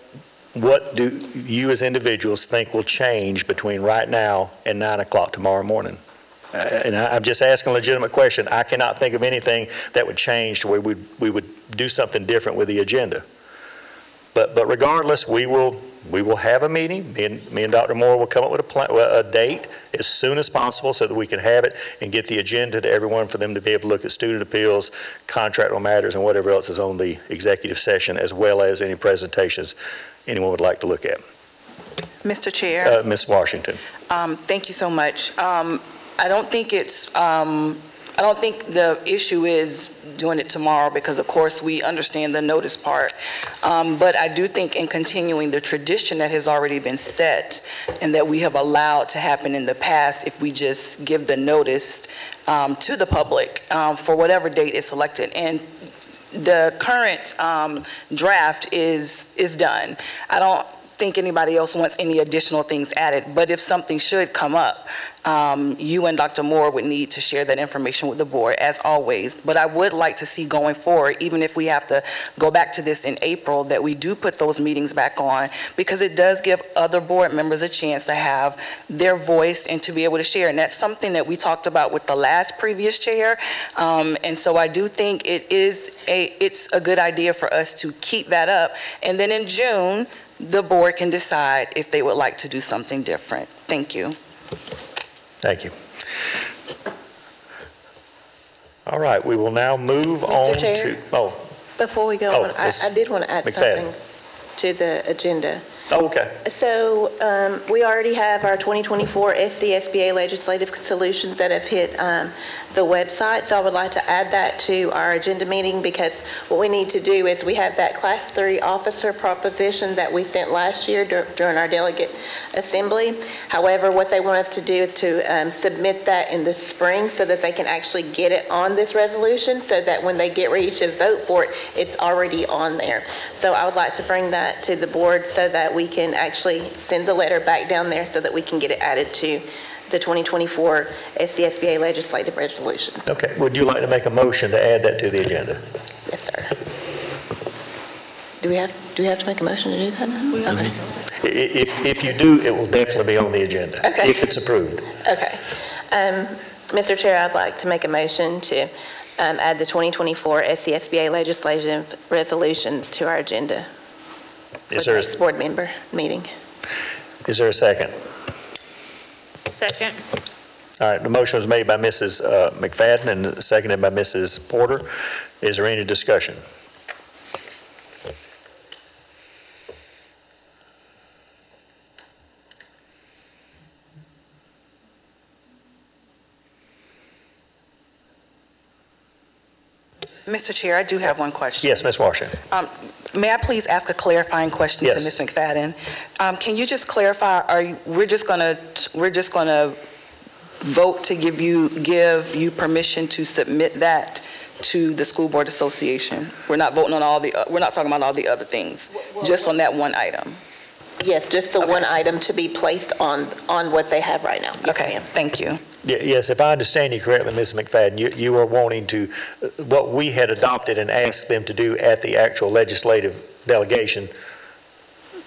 what do you as individuals think will change between right now and 9 o'clock tomorrow morning? Uh, And I- I'm just asking a legitimate question. I cannot think of anything that would change to where we, we would do something different with the agenda. But, but regardless, we will, we will have a meeting. Me and, me and Dr. Moore will come up with a plan, a date as soon as possible so that we can have it and get the agenda to everyone for them to be able to look at student appeals, contractual matters, and whatever else is on the executive session, as well as any presentations anyone would like to look at. Mr. Chair? Uh, Ms. Washington. Um, Thank you so much. Um, I don't think it's, um, I don't think the issue is doing it tomorrow, because of course, we understand the notice part. Um, But I do think in continuing the tradition that has already been set and that we have allowed to happen in the past, if we just give the notice um, to the public um, for whatever date is selected. And the current um, draft is, is done. I don't think anybody else wants any additional things added, but if something should come up, um, you and Dr. Moore would need to share that information with the board, as always. But I would like to see going forward, even if we have to go back to this in April, that we do put those meetings back on, because it does give other board members a chance to have their voice and to be able to share. And that's something that we talked about with the last previous chair. Um, And so I do think it is a, it's a good idea for us to keep that up. And then in June, the board can decide if they would like to do something different. Thank you. Thank you. All right, we will now move on Chair? to, oh, Before we go Oh, on, I I did want to add McFadden. something to the agenda. Oh, okay. So um, we already have our 2024 SCSBA legislative solutions that have hit um, the website, so I would like to add that to our agenda meeting because what we need to do is we have that Class 3 officer proposition that we sent last year dur- during our delegate assembly. However, what they want us to do is to um, submit that in the spring so that they can actually get it on this resolution so that when they get ready to vote for it, it's already on there. So I would like to bring that to the board so that we can actually send the letter back down there so that we can get it added to the 2024 SCSBA legislative resolutions. Okay, would you like to make a motion to add that to the agenda? Yes, sir. Do we have, do we have to make a motion to do that now? Okay. If, if you do, it will definitely be on the agenda, Okay. if it's approved. Okay. Um, Mr. Chair, I'd like to make a motion to um, add the 2024 SCSBA legislative resolutions to our agenda Is there, a- next board member meeting. is there a second? Second. All right, the motion was made by Mrs. uh, McFadden and seconded by Mrs. Porter. Is there any discussion? Mr. Chair, I do have one question. Yes, Ms. Washington. Um, May I please ask a clarifying question to Ms. McFadden? Um, Can you just clarify, are, you- we're just going to, we're just going to vote to give you, give you permission to submit that to the School Board Association? We're not voting on all the, uh, we're not talking about all the other things, just on that one item? Yes, just the one item to be placed on, on what they have right now. Yes, Okay, ma'am. thank you. Ye- Yes, if I understand you correctly, Ms. McFadden, you, you are wanting to, what we had adopted and asked them to do at the actual legislative delegation,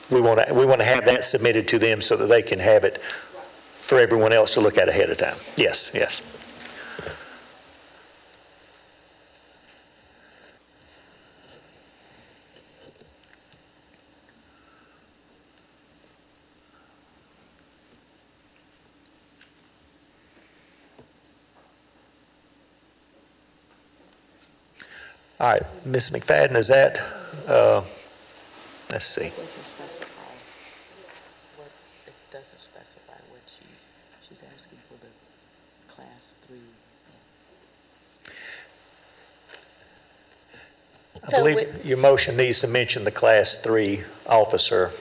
we want to, we want to have that submitted to them so that they can have it for everyone else to look at ahead of time. Yes, yes. All right, Ms. McFadden, is that, uh, let's see. It doesn't specify what, it doesn't specify what she's, she's asking for the class three. I believe your motion needs to mention the Class 3 officer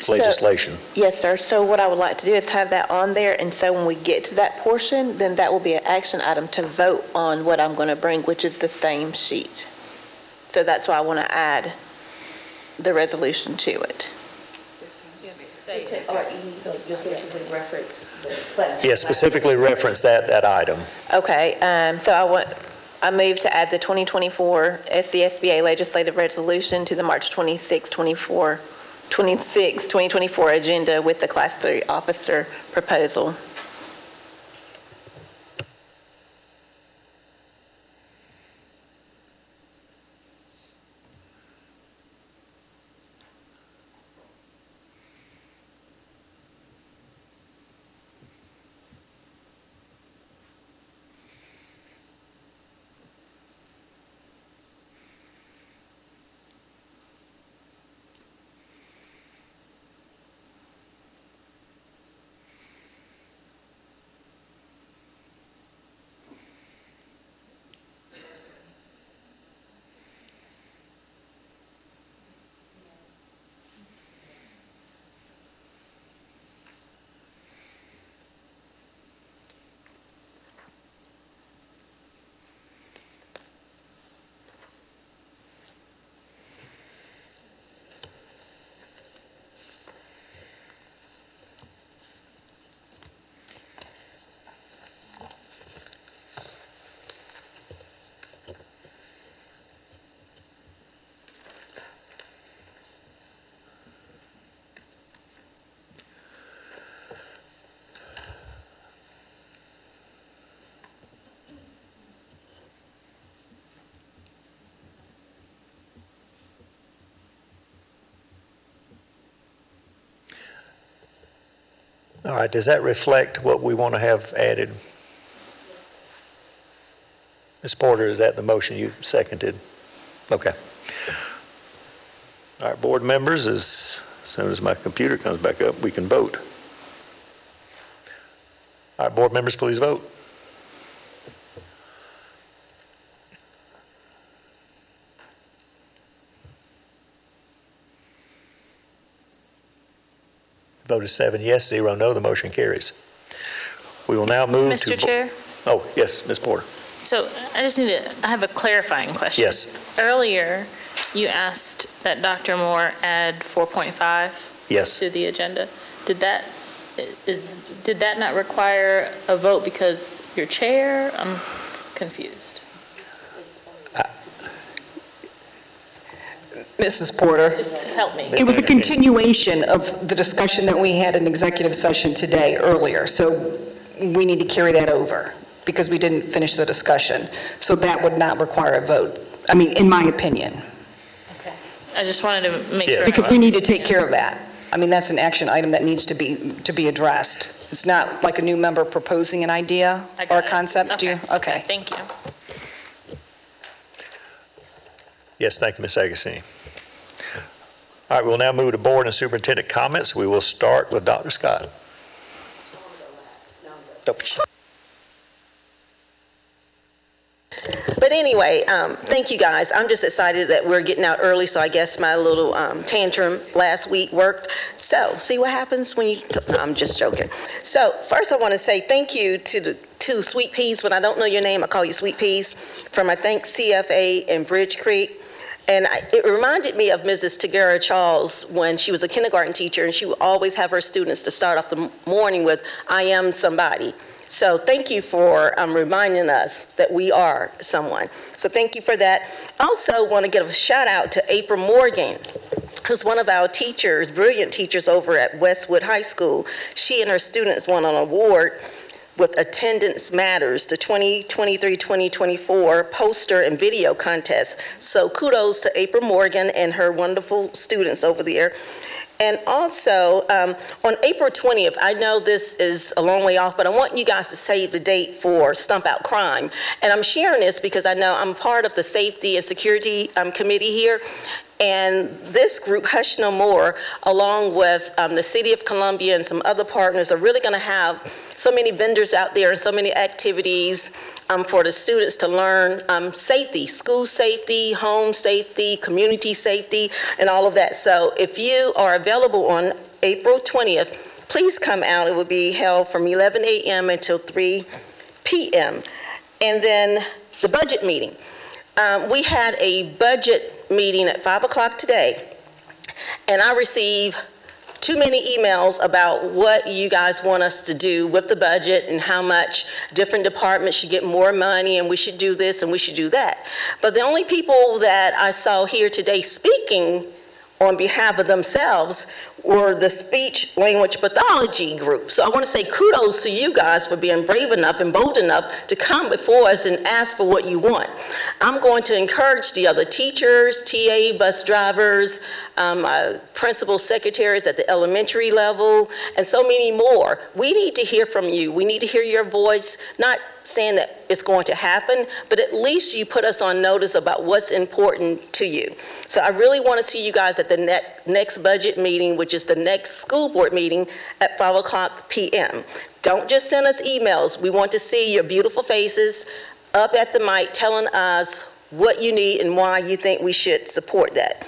So- legislation. Yes, sir. So what I would like to do is have that on there, and so when we get to that portion, then that will be an action item to vote on what I'm going to bring, which is the same sheet. So that's why I want to add the resolution to it. Just basically reference the class. Yeah, specifically reference that, that item. Okay, um, so I want, I move to add the 2024 SCSBA legislative resolution to the March 26, 24, 26, 2024 agenda with the Class 3 officer proposal. All right, does that reflect what we want to have added? Ms. Porter, is that the motion you seconded? Okay. All right, board members, as soon as my computer comes back up, we can vote. All right, board members, please vote. Seven yes, zero no, the motion carries. We will now move to. Mr. Chair? Oh, yes, Ms. Porter. So I just need to, I have a clarifying question. Yes. Earlier, you asked that Dr. Moore add 4.5 Yes. to the agenda. Did that, is, did that not require a vote because you're chair? I'm confused. Mrs. Porter? Just help me. It was a continuation of the discussion that we had in executive session today earlier, so we need to carry that over, because we didn't finish the discussion. So that would not require a vote, I mean, in my opinion, Okay. I just wanted to make sure. because we need to take care of that. I mean, that's an action item that needs to be, to be addressed. It's not like a new member proposing an idea I or got a it. concept, do you? Okay. Thank you. Yes, thank you, Ms. Agostini. All right, we'll now move to board and superintendent comments. We will start with Dr. Scott. But anyway, um, thank you guys. I'm just excited that we're getting out early, so I guess my little um, tantrum last week worked. So, see what happens when you, no, I'm just joking. So, first I want to say thank you to the two Sweet Peas. When I don't know your name, I call you Sweet Peas, from I think CFA and Bridge Creek. And I, it reminded me of Mrs. Tagara Charles when she was a kindergarten teacher, and she would always have her students to start off the morning with, I am somebody. So thank you for um, reminding us that we are someone. So thank you for that. Also want to give a shout out to April Morgan, who's one of our teachers, brilliant teachers over at Westwood High School. She and her students won an award with Attendance Matters, the 2023-2024 poster and video contest. So kudos to April Morgan and her wonderful students over there. And also, um, on April 20th, I know this is a long way off, but I want you guys to save the date for Stump Out Crime. And I'm sharing this because I know I'm part of the Safety and Security um, Committee here. And this group, Hush No More, along with um, the City of Columbia and some other partners, are really going to have so many vendors out there and so many activities um, for the students to learn um, safety, school safety, home safety, community safety, and all of that. So if you are available on April 20th, please come out. It will be held from 11 a.m. until 3 p.m. And then the budget meeting. Um, we had a budget meeting at 5 o'clock today, and I receive too many emails about what you guys want us to do with the budget and how much different departments should get more money and we should do this and we should do that. But the only people that I saw here today speaking on behalf of themselves were the speech language pathology group. So I want to say kudos to you guys for being brave enough and bold enough to come before us and ask for what you want. I'm going to encourage the other teachers, TA, bus drivers, um, uh, principal secretaries at the elementary level, and so many more. We need to hear from you. We need to hear your voice, not saying that it's going to happen, but at least you put us on notice about what's important to you. So I really want to see you guys at the ne next budget meeting, which is the next school board meeting at 5 o'clock p.m. Don't just send us emails. We want to see your beautiful faces up at the mic telling us what you need and why you think we should support that.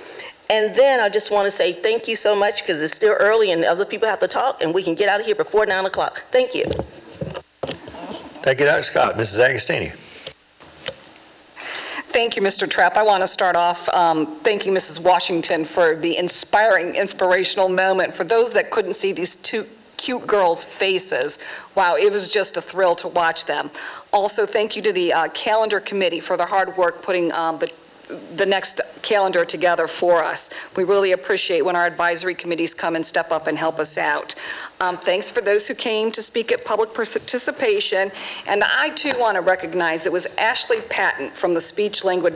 And then I just want to say thank you so much because it's still early and other people have to talk and we can get out of here before 9 o'clock. Thank you. Thank you, Dr. Scott. Mrs. Agostini. Thank you, Mr. Trapp. I want to start off um, thanking Mrs. Washington for the inspiring, inspirational moment. For those that couldn't see these two cute girls' faces, wow, it was just a thrill to watch them. Also, thank you to the uh, calendar committee for the hard work putting um, the the next calendar together for us. We really appreciate when our advisory committees come and step up and help us out. Um, thanks for those who came to speak at public participation. And I too want to recognize it was Ashley Patton from the speech language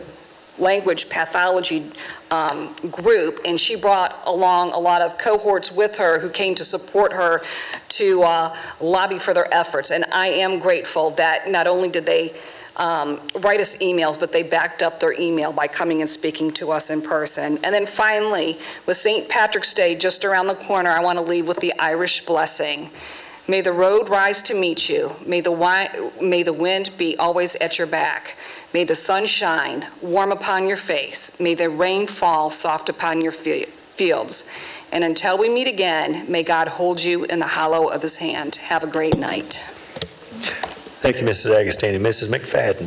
language pathology um, group, and she brought along a lot of cohorts with her who came to support her to uh, lobby for their efforts. And I am grateful that not only did they um, write us emails, but they backed up their email by coming and speaking to us in person. And then finally, with St. Patrick's Day just around the corner, I want to leave with the Irish blessing. May the road rise to meet you. May the, may the wind be always at your back. May the sun shine warm upon your face. May the rain fall soft upon your fi- fields. And until we meet again, may God hold you in the hollow of his hand. Have a great night. Thank you, Mrs. Agostini. Mrs. McFadden.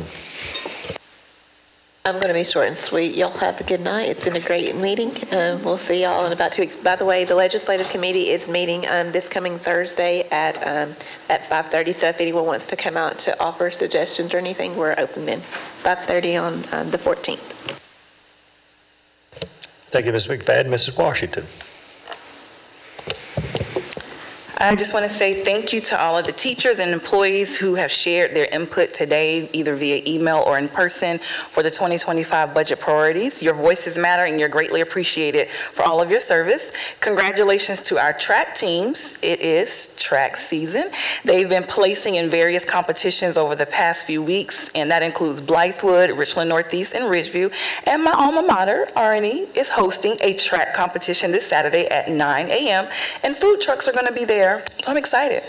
I'm going to be short and sweet. Y'all have a good night. It's been a great meeting. Um, we'll see y'all in about two weeks. By the way, the legislative committee is meeting um, this coming Thursday at um, at 5:30. So if anyone wants to come out to offer suggestions or anything, we're open then. 5:30 on um, the 14th. Thank you, Ms. McFadden. Mrs. Washington. I just want to say thank you to all of the teachers and employees who have shared their input today, either via email or in person, for the 2025 budget priorities. Your voices matter and you're greatly appreciated for all of your service. Congratulations to our track teams. It is track season. They've been placing in various competitions over the past few weeks, and that includes Blythewood, Richland Northeast, and Ridgeview. And my alma mater, RNE, is hosting a track competition this Saturday at 9 a.m., and food trucks are going to be there there. So I'm excited.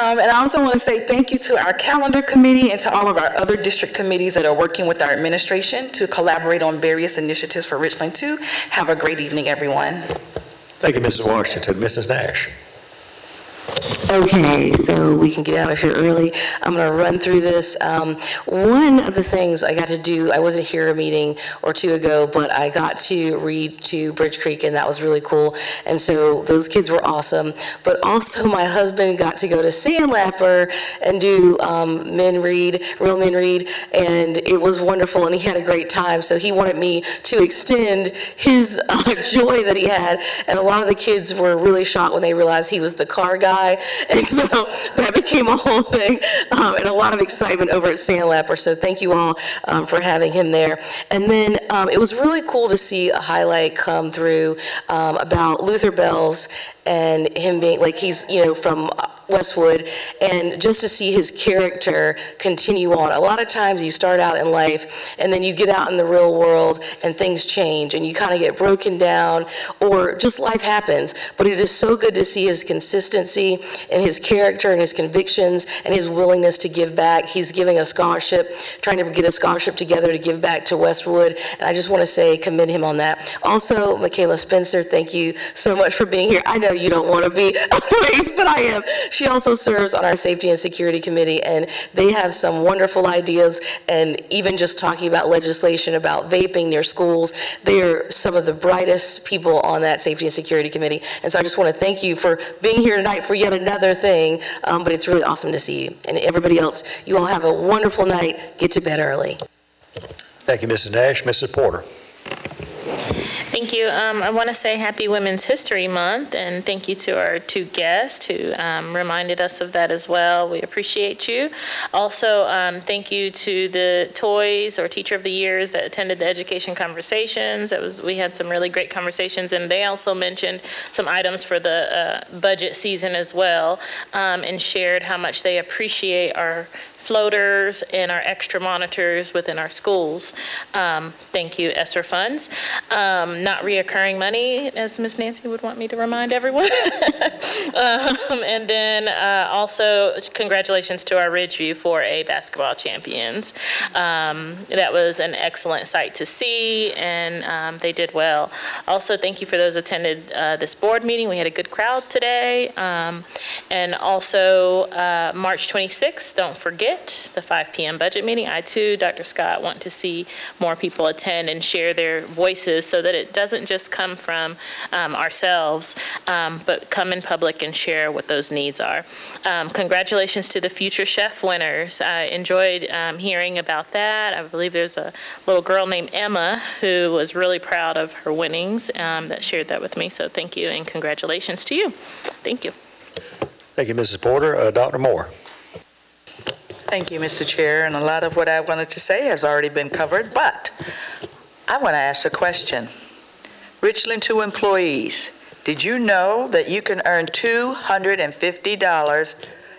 Um, and I also want to say thank you to our calendar committee and to all of our other district committees that are working with our administration to collaborate on various initiatives for Richland 2. Have a great evening, everyone. Thank you, Mrs. Washington. Mrs. Nash. Okay, so we can get out of here early. I'm going to run through this. Um, one of the things I got to do, I wasn't here a meeting or two ago, but I got to read to Bridge Creek, and that was really cool. And so those kids were awesome. But also, my husband got to go to Sandlapper and do um, men read, real men read, and it was wonderful, and he had a great time. So he wanted me to extend his uh, joy that he had. And a lot of the kids were really shocked when they realized he was the car guy And so that became a whole thing um, and a lot of excitement over at Sandlapper. So thank you all um, for having him there. And then um, it was really cool to see a highlight come through um, about Luther Bells and him being like he's you know from Westwood, and just to see his character continue on. A lot of times you start out in life and then you get out in the real world and things change and you kind of get broken down or just life happens. But it is so good to see his consistency and his character and his convictions and his willingness to give back. He's giving a scholarship, trying to get a scholarship together to give back to Westwood. And I just want to say, commend him on that. Also, Michaela Spencer, thank you so much for being here. I know you don't want to be praised, but I am. She also serves on our Safety and Security Committee, and they have some wonderful ideas, and even just talking about legislation about vaping near schools, they are some of the brightest people on that Safety and Security Committee. And so I just want to thank you for being here tonight for yet another thing, um, but it's really awesome to see you. And everybody else, you all have a wonderful night. Get to bed early. Thank you, Mrs. Nash. Mrs. Porter. Thank you. Um, I want to say Happy Women's History Month, and thank you to our two guests who um, reminded us of that as well. We appreciate you. Also, um, thank you to the Toys or Teacher of the Years that attended the education conversations. It was we had some really great conversations, and they also mentioned some items for the uh, budget season as well, um, and shared how much they appreciate our floaters and our extra monitors within our schools. Um, thank you, ESSER funds. Um, not reoccurring money, as Ms. Nancy would want me to remind everyone. um, and then uh, also, congratulations to our Ridgeview 4A basketball champions. Um, that was an excellent sight to see, and um, they did well. Also, thank you for those attended uh, this board meeting. We had a good crowd today. Um, and also, uh, March 26th, don't forget the 5 p.m. budget meeting. I too, Dr. Scott, want to see more people attend and share their voices so that it doesn't just come from um, ourselves, um, but come in public and share what those needs are. Um, congratulations to the Future Chef winners. I enjoyed um, hearing about that. I believe there's a little girl named Emma who was really proud of her winnings um, that shared that with me. So thank you and congratulations to you. Thank you. Thank you, Mrs. Porter. Uh, Dr. Moore. Thank you, Mr. Chair, and a lot of what I wanted to say has already been covered, but I want to ask a question. Richland 2 employees, did you know that you can earn $250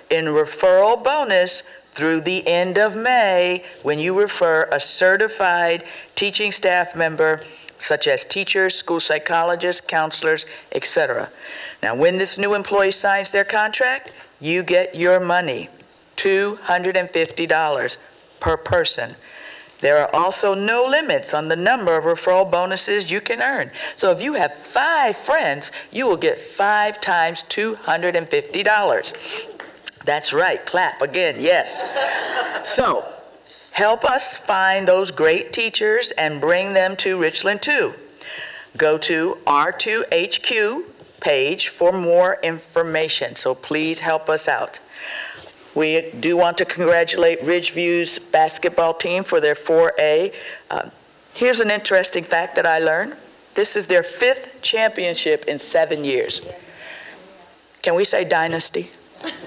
in referral bonus through the end of May when you refer a certified teaching staff member such as teachers, school psychologists, counselors, etc. Now, when this new employee signs their contract, you get your money. $250 per person. There are also no limits on the number of referral bonuses you can earn. So if you have five friends, you will get five times $250. That's right, clap again, yes. so help us find those great teachers and bring them to Richland 2. Go to R2HQ page for more information. So please help us out. We do want to congratulate Ridgeview's basketball team for their 4A. Uh, here's an interesting fact that I learned. This is their fifth championship in seven years. Can we say dynasty?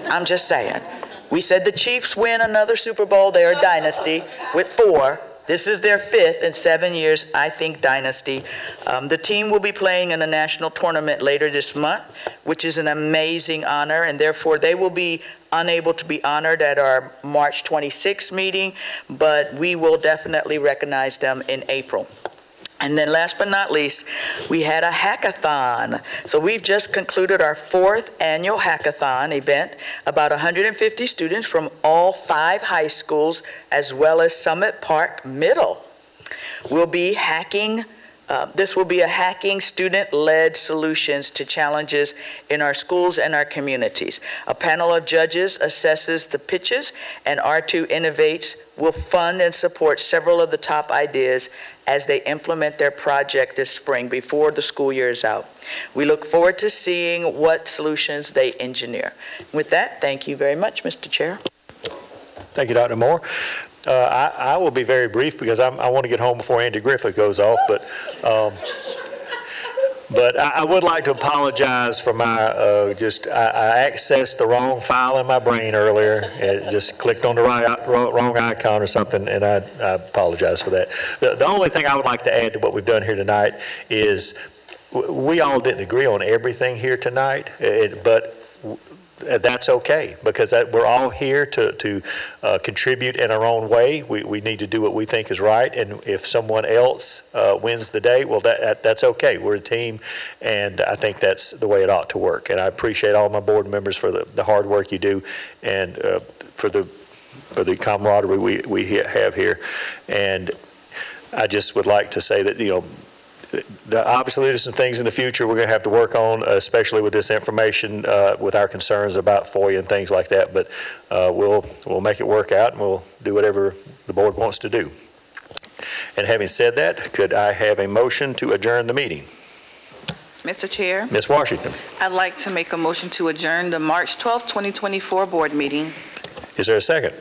I'm just saying. We said the Chiefs win another Super Bowl, they're a dynasty with four. This is their fifth in seven years, I think, dynasty. Um, the team will be playing in a national tournament later this month, which is an amazing honor, and therefore they will be unable to be honored at our March 26th meeting, but we will definitely recognize them in April. And then last but not least, we had a hackathon. So we've just concluded our fourth annual hackathon event. About 150 students from all five high schools, as well as Summit Park Middle, will be hacking uh, this will be a hacking student-led solutions to challenges in our schools and our communities. A panel of judges assesses the pitches and R2 Innovates will fund and support several of the top ideas as they implement their project this spring before the school year is out. We look forward to seeing what solutions they engineer. With that, thank you very much, Mr. Chair. Thank you, Dr. Moore. Uh, I, I will be very brief because I'm, I want to get home before Andy Griffith goes off, but um, But I, I would like to apologize for my, uh, just, I, I accessed the wrong file in my brain earlier. It just clicked on the right, wrong icon or something, and I, I apologize for that. The, the only thing I would like to add to what we've done here tonight is, we all didn't agree on everything here tonight, it- but that's okay, because that, we're all here to, to uh, contribute in our own way. We, we need to do what we think is right, and if someone else uh, wins the day, well, that, that, that's okay. We're a team, and I think that's the way it ought to work. And I appreciate all my board members for the, the hard work you do, and uh, for the, for the camaraderie we, we have here. And I just would like to say that, you know, the, obviously, there's some things in the future we're going to have to work on, especially with this information, uh, with our concerns about FOIA and things like that. But uh, we'll, we'll make it work out, and we'll do whatever the board wants to do. And having said that, could I have a motion to adjourn the meeting? Mr. Chair, Ms. Washington, I'd like to make a motion to adjourn the March 12, 2024 board meeting. is there a second?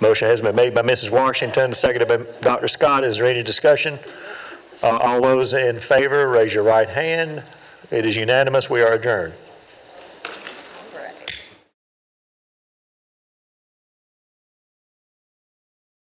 Motion has been made by Mrs. Washington, seconded by Dr. Scott. Is there any discussion? Uh, All those in favor, raise your right hand. It is unanimous. We are adjourned.